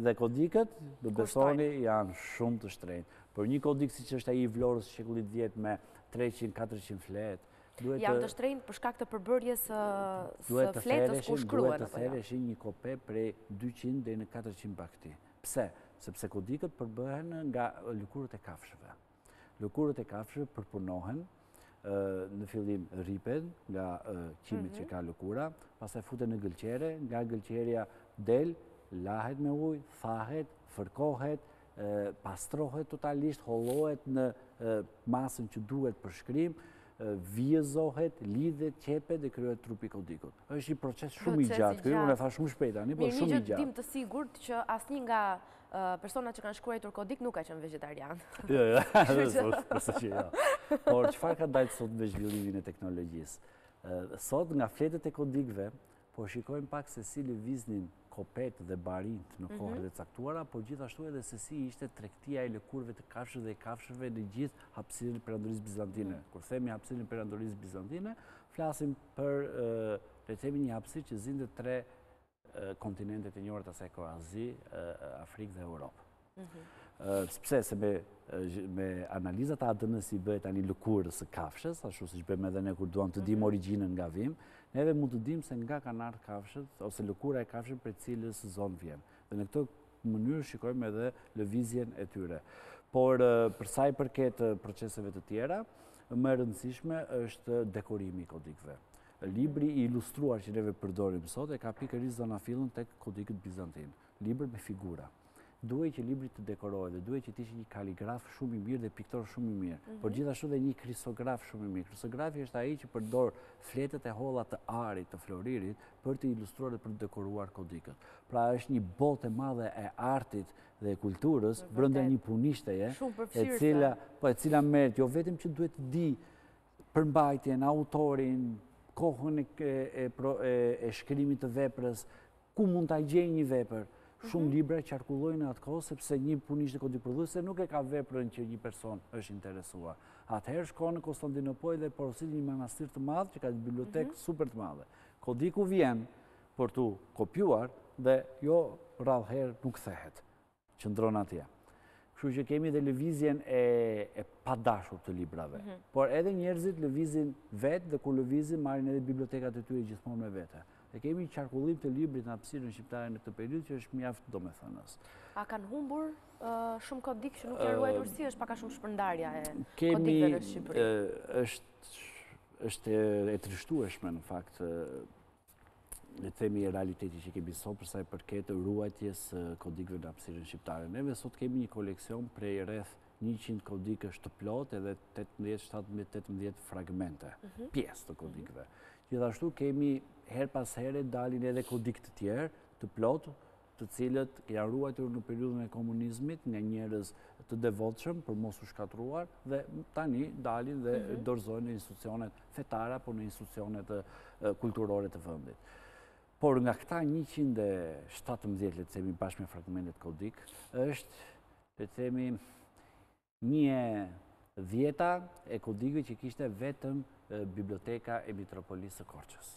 Dhe kodikët, më besoni, janë shumë të shtrenjtë. Për një kodik siç është ai i Vlorës shekullit dhjetë me 300-400 fletë, Janë të shtrenjtë për shkak të përbërjes së fletës ku shkruhen. Duhet të thereshin një kope prej 200 deri në 400 bagëti. Pse? Sepse kodikët përbëhen nga lëkurët e kafshëve. Lëkurët e kafshëve përpunohen, në fillim rripen nga qimet që mhm. ka lëkura, pastaj futen në gëlqere, nga gëlqerja del, lahet me ujë, thahet, fërkohet, pastrohet totalisht, hollohet në masën që duhet për shkrim, vijëzohet, lidhet, qepet dhe krijohet trupi i kodikut. është një proces shumë i gjatë, kurse unë e thashë shumë shpejt, një proces shumë i gjatë. Mirë një gjë dimë të sigurt që asnjë nga personat që kanë shkruajtur kodik nuk ka qenë vegjetarian. Jo, jo, dhe zot, për be që jo. Por, çfarë ka dalë sot me zhvillimin e teknologjisë? Sot, nga fletët e kodikëve, po shikojmë pak se si lëviznin kopetë dhe barinjtë në mhm. kohët e caktuara, por gjithashtu edhe se si ishte tregtia e lëkurëve të kafshëve dhe kafshëve në gjithë hapësirën e perandorisë bizantine. Mhm. Kur themi hapësirën e perandorisë bizantine, flasim për, le të themi një hapësirë që zinte tre kontinentet e njohura të asaj kohe, Azi, Afrikë dhe Europë. Sepse me analizat e ADN-së që i bëhet tani lëkurës së kafshës, ashtu siç bëjmë edhe ne kur duam të dimë mhm. origjinën nga vijmë, neve mund të dimë se nga kanë ardhur kafshët, ose lëkura e kafshës prej cilës zonë vjen. Dhe në këtë mënyrë shikojmë edhe lëvizjen e tyre. Por, për sa i përket proceseve të tjera, më e rëndësishme është dekorimi i kodikëve. Libri i ilustruar që neve përdorim sot e ka pikërisht zanafillën tek kodikët bizantinë. Libër me figura. Duhej që libri të dekorohej dhe duhej që të ishte një kaligraf shumë i mirë dhe piktor shumë i mirë, mhm. por gjithashtu dhe një krisograf shumë i mirë. Krisografi është ai që përdor fletët e holla të arit, të floririt, për të ilustruar dhe për të dekoruar kodikët. Pra është një botë e madhe e artit dhe e kulturës, brenda një punishteje, e cila, po e cila merret, jo vetëm që duhet të dijë përmbajtjen, autorin, kohën e shkrimit të veprës, ku mund ta gjejë një vepër. Shumë mhm. libra qarkullojnë atë kohë, sepse një punishte kodikprodhuese nuk e ka veprën që një person është interesuar. Atëherë shkon në Kostandinopojë dhe porosit një manastir të madh, që ka një bibliotekë mhm. super të madhe. Kodiku vjen për t'u kopjuar dhe jo rrallëherë nuk kthehet. qëndron atje. Kështu që kemi dhe lëvizjen e, e padashur të librave. Mhm. Por edhe njerëzit lëvizin vetë dhe kur lëvizin marrin edhe bibliotekat e tyre gjithmonë me vete. Dhe kemi një qarkullim të librit në hapësirën shqiptare në këtë periudhë që është mjaft domethënës. A kanë humbur shumë kodikë që nuk janë ruajtur, si është pak a shumë shpërndarja e kodikëve në Shqipëri? Kemi, është e trishtueshme në fakt le të themi, realiteti që kemi sot për sa i përket ruajtjes së kodikëve në hapësirën shqiptare. Neve sot kemi një koleksion prej rreth 100 kodikësh të plotë edhe 18, 17-18 fragmente, mhm. pjesë të mhm. kodikëve. Gjithashtu kemi herë pas here dalin edhe kodikë të tjerë të plotë, të cilët janë ruajtur në periudhën e komunizmit nga njerëz të devotshëm për mos u shkatërruar dhe tani dalin dhe mhm. dorëzohen në institucionet fetare apo në institucionet kulturore të vendit. Por nga këta 117, le të themi, bashkë me fragmentet kodikë, është, le të themi, një e dhjeta e kodikëve që kishte vetëm biblioteka e Mitropolisë së Korçës.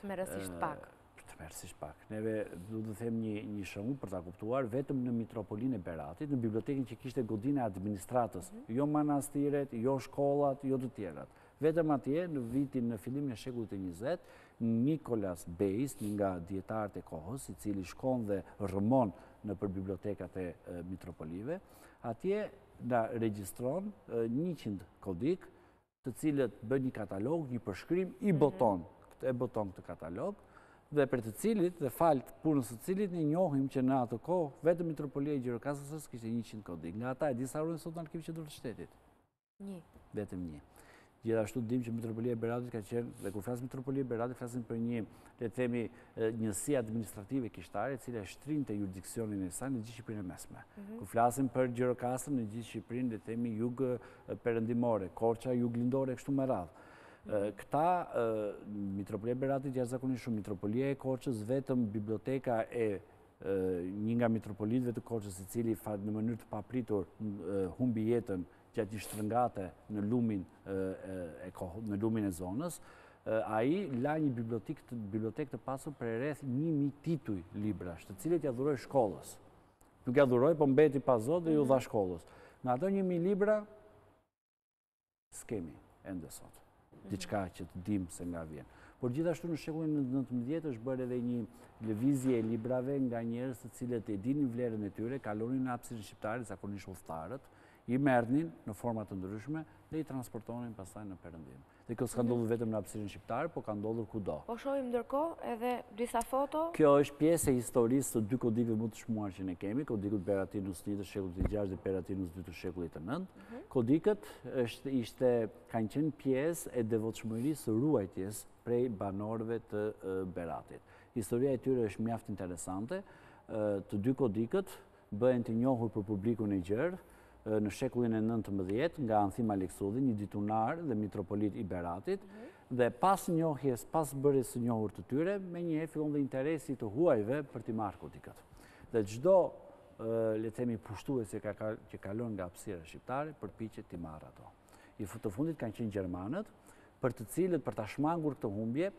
Tmerrësisht pak. Tmerrësisht pak. Neve dua të them një shembull për ta kuptuar, vetëm në Mitropolinë e Beratit, në bibliotekën që kishte godina e administratës, mhm. jo manastiret, jo shkollat, jo të tjerat. Vetëm atje, në vitin në fillimin e shekullit të njëzet, Nikolas Bejs, një nga dijetarët e kohës, i cili shkon dhe rrëmon nëpër bibliotekat e Mitropolive, atje na regjistron 100 kodikë, të cilët bën një katalog, një përshkrim, i mhm. boton, e boton këtë katalog, dhe prej të cilit dhe falë punës së të cilit ne njohim që në atë kohë, vetëm Mitropolia e Gjirokastrës kishte 100 kodikë. Nga ata e di sa ruhen sot në arkivin qendror të shtetit. Një. Vetëm një. Gjithashtu dimë që Mitropolia e Beratit ka qenë, dhe kur flasim Mitropolia e Beratit, flasim për një le të themi, njësi administrative kishtare, e cila e shtrinte juridiksionin e saj në gjithë Shqipërinë e mesme. Mhm. Kur flasim për Gjirokastrën në gjithë Shqipërinë, le të themi, jugperëndimore, Korça, juglindore, kështu me radhë. Mhm. Këta, Mitropolia e Beratit, jashtëzakonisht shumë, Mitropolia e Korçës, vetëm biblioteka e një nga mitropolitëve të Korçës, i cili në mënyrë të papritur humbi jetën gjatë një shtrëngate në lumin në lumin e zonës, ai la një bibliotekë të pasur prej rreth një mijë tituj librash, të cilët ia dhuroi shkollës. Nuk ia dhuroi, po mbeti pa zot dhe iu mhm. dha shkollës. Nga ato një mijë libra, s'kemi ende sot. diçka që të dimë se nga vjen. Por gjithashtu në shekullin e 19 është bërë edhe një lëvizje e librave nga njerëz të cilët e dinin vlerën e tyre, kalonin në hapësirën shqiptare, zakonisht udhëtarët, i merrnin në forma të ndryshme dhe i transportonin pastaj në perëndim. Dhe kjo s'ka mhm. ndodhur vetëm në hapësirën shqiptare, po ka ndodhur kudo. Po shohim ndërkohë edhe disa foto? Kjo është pjesë e historisë së dy kodikëve më të çmuar që ne kemi, kodikut Beratinus 1 të shekullit të 6 dhe Beratinus 2 të shekullit të 9. Mhm. Kodikët ishte kanë qenë pjesë e devotshmërisë së ruajtjes prej banorëve të Beratit. Historia e tyre është mjaft interesante. Të dy kodikët bëhen të njohur për publikun e gjerë në shekullin e 19 nga Anthim Aleksudhi, një dijetar dhe mitropolit i Beratit, mhm. dhe pas njohjes, pas bërjes së njohur të tyre, menjëherë fillon dhe interesi i të huajve për t'i marrë kodikët. Dhe çdo, le të themi, pushtues që kalon nga hapësira shqiptare, përpiqet t'i marrë ato. i të fundit kanë qenë Gjermanët, për të cilët për ta shmangur këtë humbje,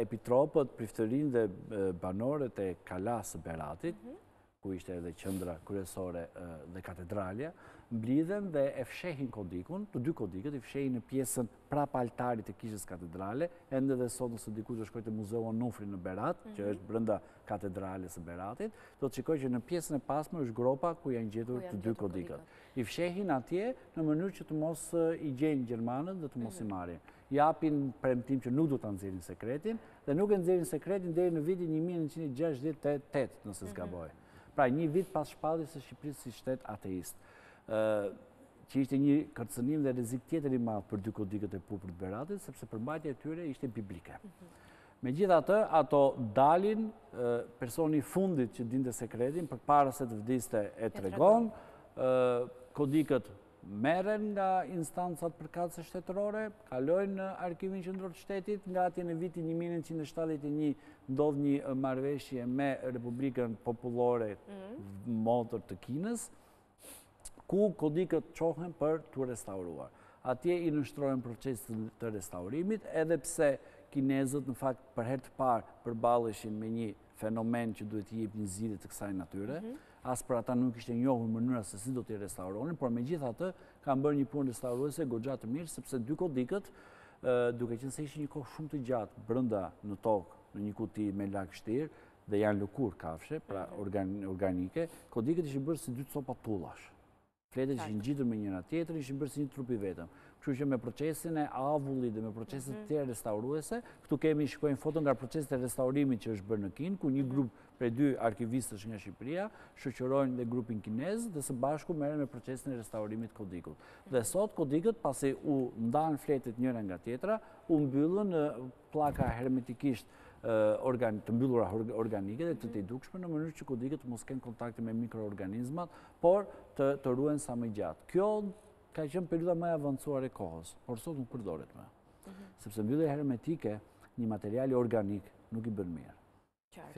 epitropët, priftërinjtë dhe banorët e kalasë së Beratit, mhm. ku ishte edhe qendra kryesore dhe katedralja, mblidhen dhe e fshehin kodikun, të dy kodikët, i fshehin në pjesën prapa altarit të kishës katedrale, ende dhe sot nëse dikush do shkojë te muzeu Onufri në Berat, që mhm. është brenda katedrales së Beratit, do të shikojë që në pjesën e pasme është gropa ku janë gjetur të dy kodikët. I fshehin atje në mënyrë që të mos i gjejnë Gjermanët dhe të mos i mhm. marrin. Japin premtim që nuk do ta nxjerrin sekretin, dhe nuk e nxjerrin sekretin deri në vitin 1968, nëse mhm. s'gaboj. Pra, një vit pas shpalljes së Shqipërisë si shtet ateist. Që ishte një kërcënim dhe rrezik tjetër i madh për dy kodikët e purpurt të Beratit, sepse përmbajtja e tyre ishte biblike. Mhm. Megjithatë, ato dalin, personi i fundit që dinte sekretin, përpara se të vdiste e tregon, kodikët merren nga instancat përkatëse shtetërore, kalojnë në arkivin qendror të shtetit, nga atje në vitin 1971 ndodh një marrëveshje me Republikën Popullore, mhm. motër të Kinës, ku kodikët çohen për t'u restauruar. Atje i nënshtrohen procesit të restaurimit, edhe pse kinezët në fakt për herë të parë përballeshin me një fenomen që duhet t'i jepnin zgjidhje të kësaj natyre, mhm. as për ata nuk ishte e njohur mënyra se si do t'i restauronin, por megjithatë kanë bërë një punë restauruese goxha të mirë, sepse dy kodikët, duke qenë se ishin një kohë shumë të gjatë brenda në tokë, në një kuti me lagështirë, dhe janë lëkurë kafshe, pra mhm. organike, kodikët ishin bërë si dy copa tullash. Fletët ishin ngjitur me njëra-tjetrën, ishin bërë si një trup i vetëm. Kështu që me procesin e avullit dhe me procese mhm. të tjera restauruese, këtu kemi shikojmë foto nga proceset e restaurimit që është bërë në Kinë, ku një mhm. grup prej dy arkivistësh nga Shqipëria, shoqërojnë dhe grupin kinez dhe së bashku merren me procesin e restaurimit të kodikut. Dhe sot kodikët, pasi u ndanë fletët njëra nga tjetra, u mbyllën në Pllaka hermetikisht të mbyllura organike dhe të tejdukshme në mënyrë që kodikët të mos kenë kontakte me mikroorganizmat, por të ruhen sa më gjatë. Kjo ka qenë periudha më e avancuar e kohës, por sot nuk përdoret më. Mhm. Sepse mbyllja hermetike, një materiali organik nuk i bën mirë.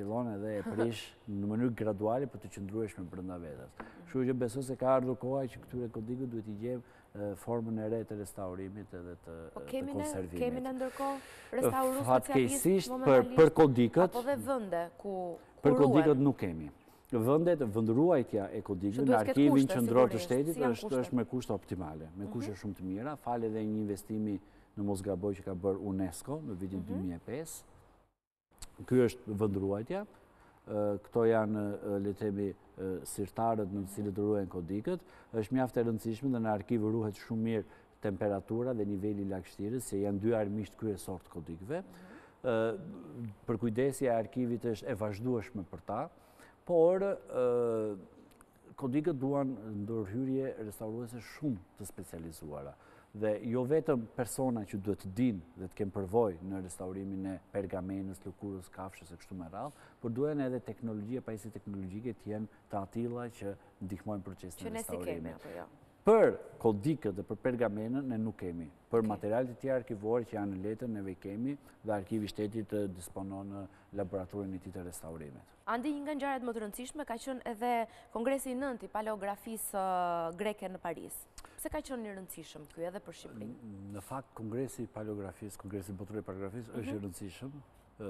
fillon edhe e prish në mënyrë graduale por të qëndrueshme brenda vetes. Kështu që besoj se ka ardhur koha që këtyre kodikëve duhet t'i gjejmë formën e re të restaurimit edhe të apo konservimit. Kemi ne ndërkohë restaurues specialistë momentalisht? Për kodikët... Apo dhe vende ku ruhet? Për kodikët nuk kemi. Vendet, vendruajtja e kodikëve në arkivin qendror të shtetit është me kushte optimale, me kushte mhm. shumë të mira, falë dhe një investimi në mos gaboj që ka bërë UNESCO në vitin 2005, mhm. Ky është vendruajtja, këto janë, le të themi, sirtarët në të cilët ruhen kodikët, është mjaft e rëndësishme dhe në arkivë ruhet shumë mirë temperatura dhe niveli i lagështirës, se janë dy armiqtë kryesorë të kodikëve. Përkujdesja e arkivit është e vazhdueshme për ta, por Kodikët duan ndërhyrje restauruese shumë të specializuara dhe jo vetëm persona që duhet të dinë dhe të kenë përvojë në restaurimin e pergamenës, lëkurës së kafshës e kështu me radhë, por duhen edhe teknologjia, pajisjet teknologjike të jenë të atilla që ndihmojnë procesin e restaurimit. Jo? Për kodikët dhe për pergamenën ne nuk kemi, për materialet e tjera arkivore që janë në letër neve kemi dhe Arkivi i Shtetit disponon laboratorin e tij të restaurimit. Andi, një nga ngjarjet më të rëndësishme ka qenë edhe kongresi i nëntë i paleografisë greke në Paris. Pse ka qenë i rëndësishëm ky edhe për Shqipërinë? Në fakt kongresi i paleografisë, kongresi botëror i paleografisë është i mhm. rëndësishëm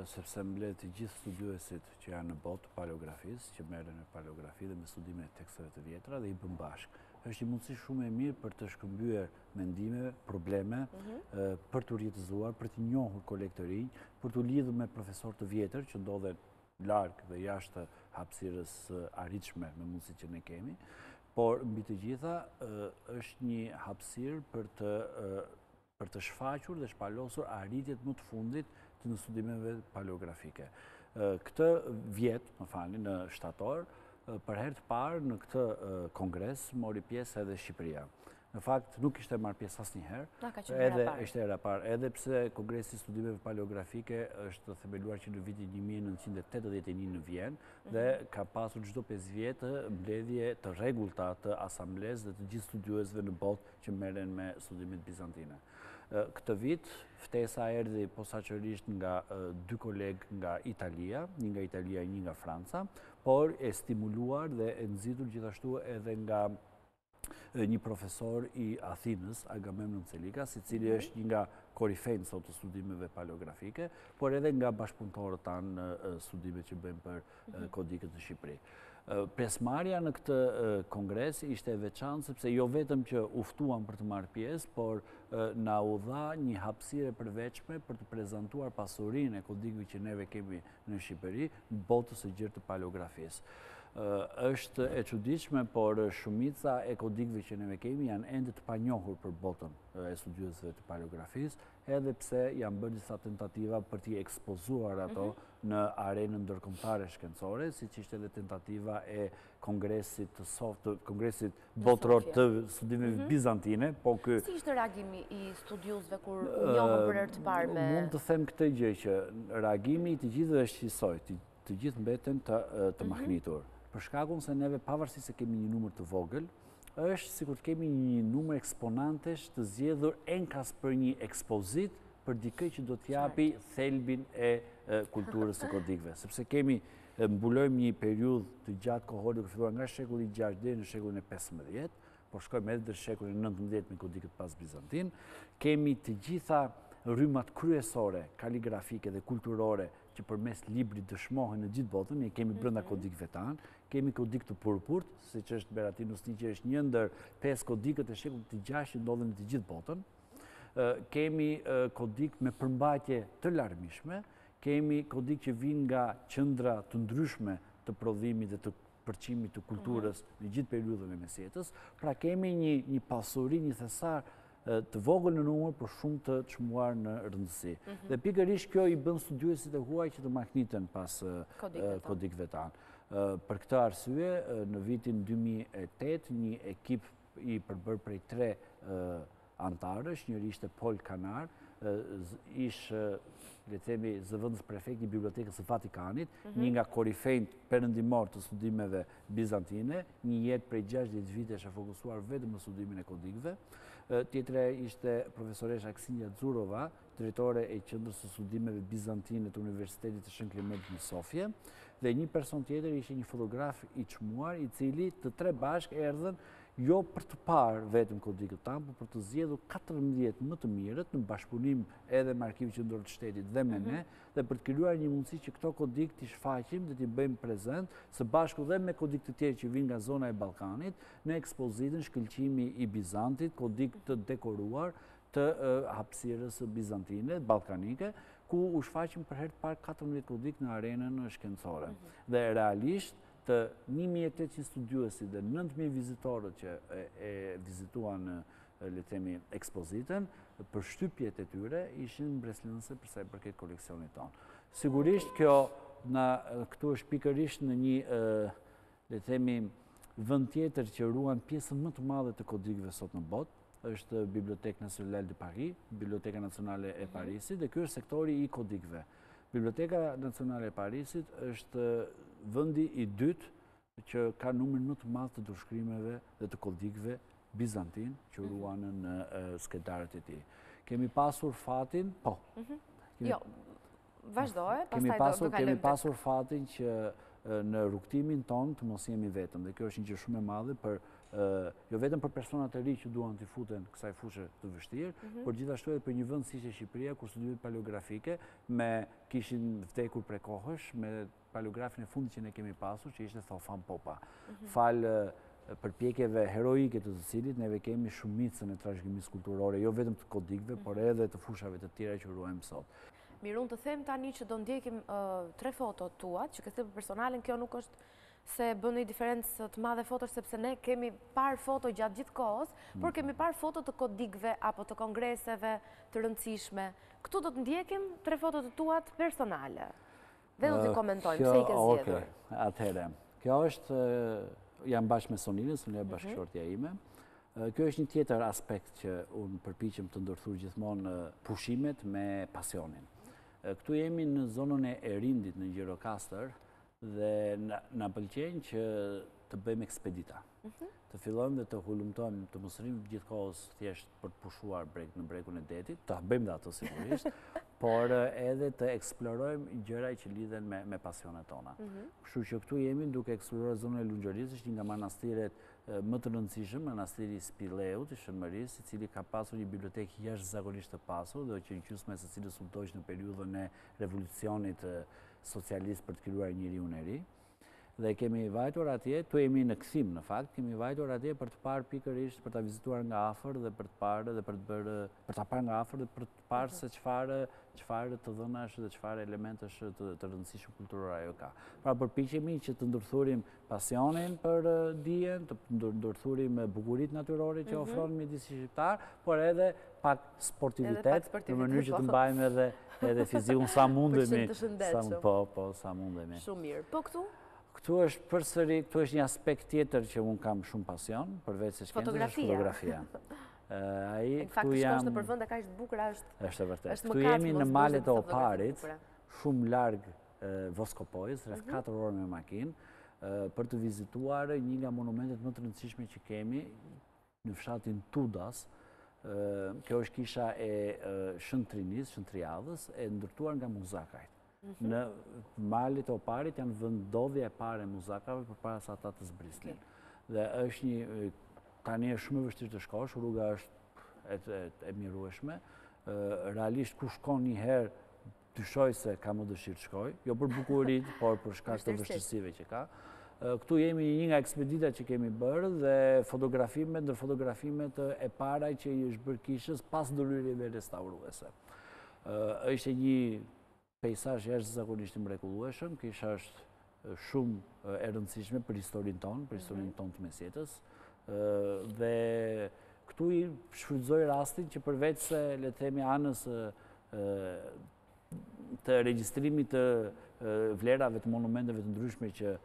sepse mbledh të gjithë studiuesit që janë në botë të paleografisë, që merren me paleografi dhe me studimin e teksteve të vjetra dhe i bën bashkë. Është një mundësi shumë e mirë për të shkëmbyer mendime, probleme, mhm. për t'u rrjetëzuar, për të njohur kolegë të rinj, për t'u lidhur me profesorë të vjetër që ndodhen larg dhe jashtë hapësirës së arritshme me mundësitë që ne kemi, por mbi të gjitha është një hapësirë për të për të shfaqur dhe shpalosur arritjet më të fundit të studimeve paleografike. Këtë vjet, më falni, në shtator, për herë të parë në këtë kongres, mori pjesë edhe Shqipëria. Në fakt, nuk kishte marrë pjesë asnjëherë. Na ka qenë hera e parë. Ishte hera e parë. Edhe pse Kongresi i Studimeve Paleografike është themeluar që në vitin 1981 në Vjenë mhm. dhe ka pasur çdo 5 vjet mbledhje të rregullta të asamblesë dhe të gjithë studiuesve në botë që merren me studimet bizantine. Këtë vit, ftesa erdhi posaçërisht nga dy kolegë nga Italia, një nga Italia, një nga Franca, por e stimuluar dhe e nxitur gjithashtu edhe nga një profesor i Athinës, Agamemnon Celikas, i cili mhm. është një nga korifenjtë sot të studimeve paleografike, por edhe nga bashkëpunëtorët tanë në studimet që bëjmë për mhm. kodikët në Shqipëri. Pjesëmarrja në këtë kongres ishte e veçantë, sepse jo vetëm që u ftuam për të marrë pjesë, por na u dha një hapësirë e përveçme për të prezantuar pasurinë e kodikëve që neve kemi në Shqipëri, botës së gjerë të paleografisë. Është e çuditshme, por shumica e kodikëve që neve kemi janë ende të panjohur për botën e studiuesve të paleografisë, edhe pse janë bërë disa tentativa për t'i ekspozuar ato mhm. në arenën ndërkombëtare shkencore, siç ishte edhe tentativa e kongresit të soft, kongresit botëror të studimeve mhm. bizantine, po kë... Si ishte reagimi i studiuesve kur njohën për herë të parë me... Mund të them këtë gjë që reagimi i të gjithë dhe është kësisoj, të gjithë mbeten të mhm. mahnitur. Për shkakun se neve pavarësisht se kemi një numër të vogël, është sikur të kemi një numër eksponantesh të zgjedhur enkas për një ekspozitë për dikë që do të japi thelbin e kulturës së kodikëve. Sepse kemi, mbulojmë një periudhë të gjatë kohore, duke filluar nga shekulli i 6 deri në shekullin e 15, por shkojmë edhe deri shekullin e 19 me kodikët pasbizantinë, kemi të gjitha rrymat kryesore, kaligrafike dhe kulturore, që përmes librit dëshmohen në gjithë botën, i kemi brenda mhm. kodikëve tanë, kemi kodikë të purpurt, siç është Beratinus një që është një ndër 5 kodikët e shekullit të 6 që ndodhen në të gjithë botën, Kemi kodikë me përmbajtje të larmishme, kemi kodikë që vijnë nga qendra të ndryshme të prodhimit dhe të përçimit të kulturës mhm. në gjithë periudhën e mesjetës, pra kemi një pasuri, një thesar të vogël në numër, por shumë të çmuar në rëndësi. Mhm. Dhe pikërisht kjo i bën studiuesit e huaj që të mahniten pas kodikëve tanë. Për këtë arsye, në vitin 2008, një ekip i përbërë prej tre anëtarësh, njëri ishte Pol Kanar, ish, le të themi, zëvendësprefekt i Bibliotekës së Vatikanit, mhm. një nga korifenjtë perëndimorë të studimeve bizantine, një jetë prej 60 vitesh e fokusuar vetëm në studimin e kodikëve. Tjetra ishte profesoresha Aksinja Xhurova, drejtore e Qendrës së Studimeve Bizantine të Universitetit të Shën Klimentit në Sofje, dhe një person tjetër ishte një fotograf i çmuar, i cili të tre bashkë erdhën jo për të parë vetëm kodikët tanë, por për të zgjedhur 14 më të mirët në bashkëpunim edhe me Arkivin Qendror të Shtetit dhe me mhm. ne, dhe për të krijuar një mundësi që këto kodikë t'i shfaqim dhe t'i bëjmë prezent së bashku dhe me kodikë të tjerë që vijnë nga zona e Ballkanit në ekspozitën Shkëlqimi i Bizantit, kodikë të dekoruar të hapësirës bizantine, ballkanike, ku u shfaqën për herë të parë 14 kodikë në arenën shkencore. Mhm. Dhe realisht të 1800 studiuesit dhe 9000 vizitorët që e vizituan le të themi ekspozitën, përshtypjet e tyre ishin mbresëlënëse për sa i përket koleksionit tonë. Sigurisht kjo këtu është pikërisht në një le të themi, vend tjetër që ruan pjesën më të madhe të kodikëve sot në botë, është Bibliothèque Nationale de Paris, Biblioteka Nacionale e mhm. Parisit, dhe ky është sektori i kodikëve. Biblioteka Nacionale e Parisit është vendi i dytë që ka numrin më të madh të dorëshkrimeve dhe të kodikëve bizantinë që mhm. ruan në skedarët e tij. Kemi pasur fatin, po. Mhm. Jo, Vazhdoje, pastaj do kalojmë të... Kemi pasur fatin që në rrugëtimin tonë të mos jemi vetëm, dhe kjo është një gjë shumë e madhe për jo vetëm për personat e ri që duan t'i futen kësaj fushe të vështirë, mhm. por gjithashtu edhe për një vend siç është Shqipëria, kur studimet paleografike, me kishin vdekur prej kohësh, me paleografin e fundit që ne kemi pasur, që ishte Theofan Popa. Mhm. Falë përpjekjeve heroike të të cilit, neve kemi shumicën e trashëgimisë kulturore, jo vetëm të kodikëve, por mhm. edhe të fushave të tjera që ruajmë sot. Mirë, unë të them tani që do ndjekim tre foto të tuat, që këtë për personalen, kjo nuk është se bën një diferencë të madhe foto, sepse ne kemi parë foto gjatë gjithë kohës, mhm. por kemi parë foto të kodikëve apo të kongreseve të rëndësishme. Këtu do të ndjekim tre foto të tuat personale. Dhe do t'i komentojmë, pse i ke zgjedhur? Okej, atëhere. Kjo është, jam bashkë me Sonilën, Sonila është mhm. bashkëshortja ime. Kjo është një tjetër aspekt që unë përpiqem të ndërthur gjithmonë pushimet me pasionin. Këtu jemi në zonën e Erindit në Gjirokastër dhe na pëlqen që të bëjmë ekspedita. Mhm. të fillojmë dhe të hulumtojmë të mos rrimë gjithë kohës thjesht për të pushuar breg në bregun e detit, të bëjmë dhe ato sigurisht, por edhe të eksplorojmë gjëra që lidhen me, me pasionet tona. Mm -hmm. Kështu që këtu jemi duke eksploruar zonën e Lunxhërisë, është një nga manastiret më të rëndësishëm, manastiri i Spilesë i Shën Mërisë, i cili ka pasur një bibliotekë jashtëzakonisht të pasur dhe që një gjysmë e së cilës u dogj në periudhën e revolucionit socialist për të krijuar njeriun e ri. Dhe kemi vajtur atje, këtu jemi në kthim në fakt, kemi vajtur atje për të parë pikërisht, për ta vizituar nga afër dhe për të parë dhe për të bërë për ta parë nga afër dhe për të parë se çfarë çfarë të dhënash dhe çfarë elementësh të, të rëndësishëm kulturorë ajo ka. Pra përpiqemi që të ndërthurim pasionin për dijen, të ndërthurim bukuritë natyrore që mhm. ofron mjedisi shqiptar, por edhe pak sportivitet, në mënyrë që të po. mbajmë edhe, edhe fizikun sa mundemi. Po, po, sa mundemi. Shumë mirë. Po këtu? Këtu është përsëri, këtu është një aspekt tjetër që unë e kam shumë pasion, përveç shkencës, është fotografia. Ai, këtu jam... Në fakt, shkosh nëpër vende kaq të bukura, është... është e vërtetë. Është këtu jemi në malet e Oparit, shumë larg Voskopojës, rreth 4 mhm. orë me makinë, për të vizituar një nga monumentet më të rëndësishme që kemi, në fshatin Tudas, kjo është kisha e Shën Trinisë, Shën Triadhës, e ndërtuar nga Muzakajt. Mhm. Në malet e Oparit janë vendndodhja e parë e Muzakave përpara se ata të zbrisnin. Dhe është një, tani është shumë e vështirë të shkosh, rruga është e mrekullueshme, realisht kur shkon një herë, Dyshoj se kam dëshirë të shkoj, jo për bukuritë, por për shkak të vështirësive që ka. Këtu jemi një nga ekspeditat që kemi bërë dhe fotografimet, ndër fotografimet e para që i është bërë kishës pas ndërhyrjeve restauruese. Është një peizazh jashtëzakonisht i mrekullueshëm, kisha është shumë e rëndësishme për historinë tonë, për historinë mhm. tonë të mesjetës, dhe këtu i shfrytëzoj rastin që përveçse le të themi anës të regjistrimit të vlerave të monumenteve të ndryshme që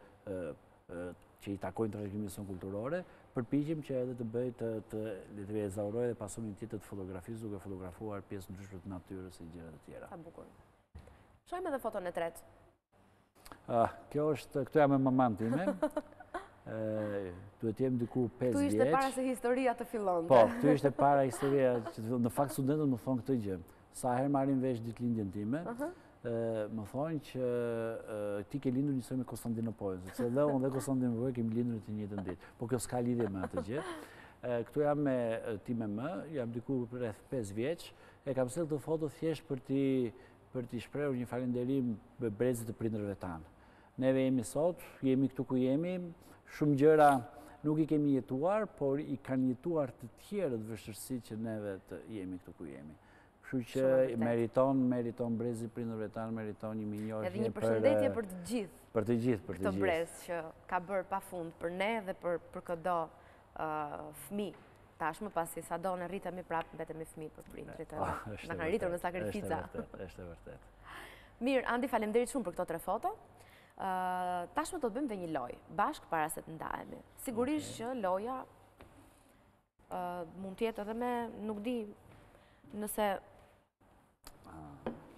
që i takojnë trashëgimisë kulturore, përpiqem që edhe të bëj të të le të tezauroj dhe pasionin tjetër të fotografisë duke fotografuar pjesë të ndryshme të natyrës e gjëra të tjera. Sa bukur. Shohim edhe foton e tretë. Ah, kjo është, këtu jam me mamanë time. Duhet të jem diku 5 vjeç. Këtu ishte para se historia të fillonte. Po, këtu ishte para historia që të fillonte. Në fakt, studentët më thonë këtë gjë. Sa herë marrin vesh ditëlindjen time, më thonë që ti ke lindur njësoj me Konstantinopojën, sepse dhe unë dhe Konstantinopoja kemi lindur të njëjtën ditë. Po kjo s'ka lidhje me atë gjë. Këtu jam me time më, jam diku rreth 5 vjeç, e kam sjellë këtë foto thjesht për t'i për t'i shprehur një falënderim brezit të prindërve tanë. Neve jemi sot, jemi këtu ku jemi, shumë gjëra nuk i kemi jetuar, por i kanë jetuar të tjerët vështirësitë që neve të jemi këtu ku jemi. Kështu që meriton, meriton brezi i prindërve tanë, meriton një mirënjohje. Edhe një përshëndetje për të gjithë. Për të gjithë, për të gjithë. Këtë brez që ka bërë pafund për ne dhe për këdo fëmijë, tashmë pasi sado ne rritemi prapë mbetemi fëmijë për prindërit e ah, na kanë rritur me sakrifica. Është e vërtetë. Mirë, Andi, faleminderit shumë për këto tre foto. Tashmë do të bëjmë dhe një lojë, bashkë para se të ndahemi. Sigurisht që loja mund të jetë edhe me, nuk di, nëse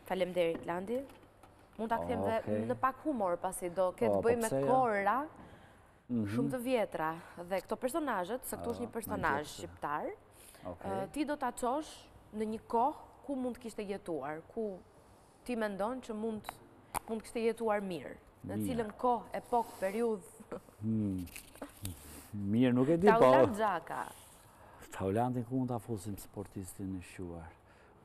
Faleminderit, Landi. Mund ta kthejmë dhe në pak humor, pasi do ketë po, bëj po me kohëra mhm. shumë të vjetra. Dhe këto personazhet, se këtu është një ah, personazh shqiptar, ti do ta çosh në një kohë ku mund të kishte jetuar, ku ti mendon që mund të kishte jetuar mirë, në cilën kohë, epokë, periudhë. Hmm. Mirë, nuk e di, po... Taulant Xhaka, Taulantin ku mund ta fusim sportistin e shquar?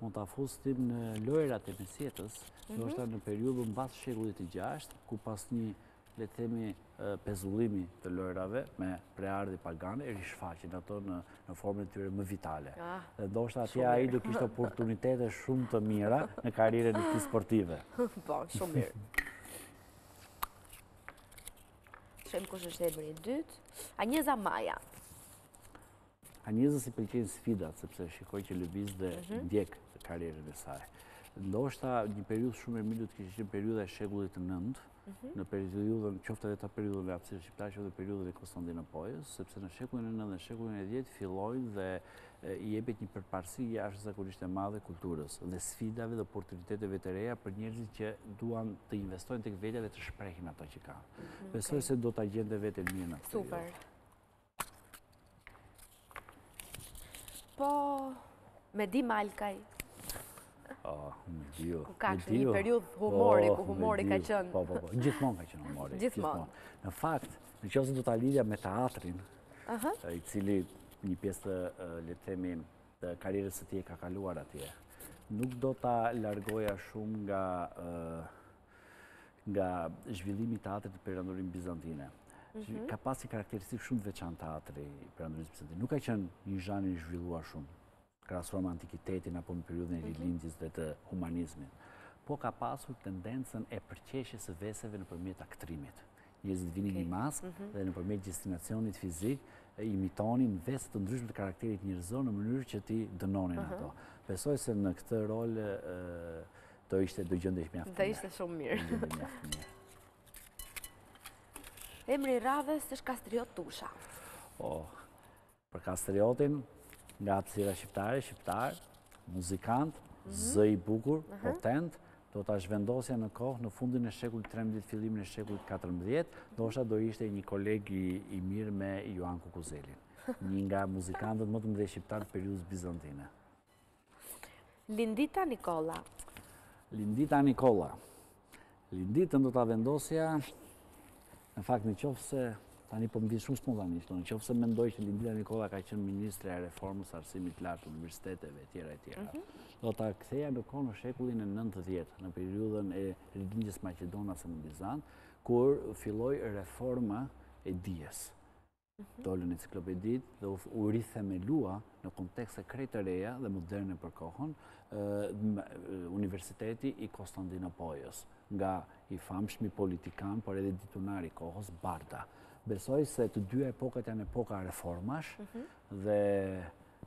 Mund ta fusim në lojërat e mesjetës, mhm. ndoshta në periudhën mbas shekullit të 6, ku pas një le të themi pezullimi të lojërave me prejardhje pagane, rishfaqen ato në në formën e tyre më vitale. Ah, dhe ndoshta atje ai do kishte oportunitete shumë të mira në karrierën e tij sportive. Po, shumë mirë. Shikojmë kush është emri i dytë. Anjeza Maja. Anjezës i pëlqejnë sfidat, sepse shikoj që lëviz dhe mhm. ndjek karrierën e saj. Ndoshta një periudhë shumë e mirë do të ishte një periudhë e shekullit të nëntë, mhm. në periudhën, qoftë dhe ta periudhën e hapësirës shqiptare, qoftë dhe periudhën e Konstantinopojës, sepse në shekullin e nëntë dhe shekullin e dhjetë, fillojnë dhe i jepet një përparësi jashtëzakonisht e madhe kulturës dhe sfidave dhe oportuniteteve të reja për njerëzit që duan të investojnë tek vetja dhe të shprehin ato që kanë. Mm, Besoj se do ta gjente veten mirë në këtë. Super. Po Mehdi Malkaj. Ah, Mehdi. Jo. Ku ka qenë një periudhë po, humori, ku humori ka jo. qenë. Po, po, po. Gjithmonë ka qenë humori. Gjithmonë. Në fakt, në qoftë se do ta lidhja me teatrin, i cili një pjesë të le të themi të karrierës së tij e ka kaluar atje, nuk do ta largoja shumë nga nga zhvillimi i teatrit në Perandorinë Bizantine. Mhm. Ka pas një karakteristikë shumë të veçantë teatri në Perandorinë Bizantine. Nuk ka qenë një zhanër i zhvilluar shumë. krahasuar me antikitetin apo me periudhën e mhm. rilindjes dhe të humanizmit, po ka pasur tendencën e përqeshjes së veseve nëpërmjet aktrimit. Njerëzit vinin një maskë mhm. dhe nëpërmjet gjestinacionit fizik, imitonin vese të ndryshme të karakterit njerëzor në mënyrë që t'i dënonin mhm. ato. Besoj se në këtë rol do ishte do gjendesh mjaft mirë. Do ishte shumë mirë. Emri i radhës është Kastriot Tusha. Oh, Për Kastriotin, nga hapësira shqiptare, shqiptar, muzikant, mhm. zë i bukur, potent, do ta zhvendosja në kohë në fundin e shekullit 13, fillimin e shekullit 14, ndoshta do ishte një koleg i mirë me Joan Kukuzelin, një nga muzikantët më të mëdhenj shqiptarë të periudhës bizantine. Lindita Nikolla. Lindita Nikolla. Linditën do ta vendosja në fakt në qoftë se tani po më vjen shumë spontanisht, në qoftë se mendoj që Lindita Nikolla ka qenë ministre e reformës së arsimit të lartë, universiteteve etj etj. Mhm. Do ta ktheja në kohë në shekullin e nëntë, dhjetë, në periudhën e rilindjes maqedonase në Bizant, kur filloi reforma e dijes. Mhm. dolën enciklopeditë dhe u rithemelua në kontekste krejt të reja dhe moderne për kohën Universiteti i Konstantinopojës nga i famshmi politikan, por edhe ditunar i kohës, Barda. Besoj se të dyja epokat janë epoka reformash mhm. dhe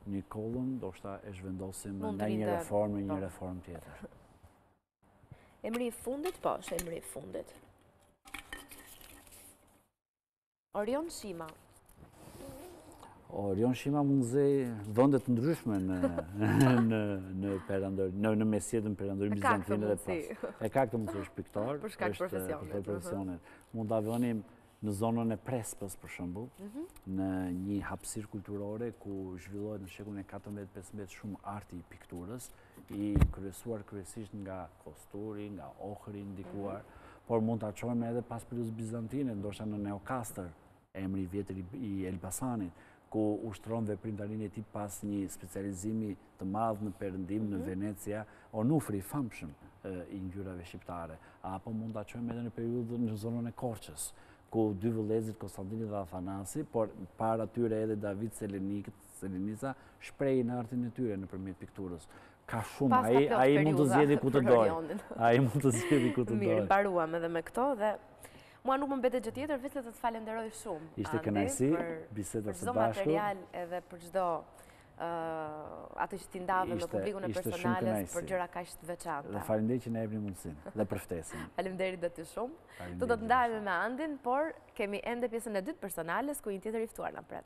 Nikollën ndoshta e zhvendosim nga një reformë në një po. reformë tjetër. Emri i fundit, po, është emri i fundit. Orion Shima Orion Shima mund të zërë vende të ndryshme në në perandor, në në mesjetën Perandorinë Bizantine dhe pas. E ka këtë mundësi është piktor, për shkak të profesionit. Për profesionet. Mund ta vinim në zonën e Prespës për shembull, mhm. në një hapësirë kulturore ku zhvillohet në shekullin e 14-15 shumë arti i pikturës, mm i kryesuar kryesisht nga Kosturi, nga Ohri i ndikuar, por mund ta çojmë edhe pas periudhës bizantine, ndoshta në Neokastër, emri i vjetër i Elbasanit, ku ushtron veprimtarinë e tij pas një specializimi të madh në perëndim në mhm. Venecia, Onufri i famshëm i ngjyrave shqiptare, apo mund ta çojmë edhe në periudhë në zonën e Korçës, ku dy vëllezërit Konstantini dhe Athanasi, por para tyre edhe David Selenikët, Selenica shprehin artin e tyre nëpërmjet pikturës. Ka shumë, ai ai mund të zgjedhë ku të dojë. Ai mund të zgjedhë ku të dojë. Mirë, mbaruam edhe me këto dhe mua nuk më mbetet gjë tjetër vetëm të të falënderoj shumë. Ishte kënaqësi, biseda së bashku. Për çdo material edhe për çdo atë që ti ndave me publikun e Personales për gjëra kaq të veçanta. Dhe faleminderit që na jepni mundësinë dhe për ftesën. Faleminderit dhe ti shumë. Do të ndahemi me Andin, por kemi ende pjesën e dytë të Personales ku një tjetër i ftuar na pret.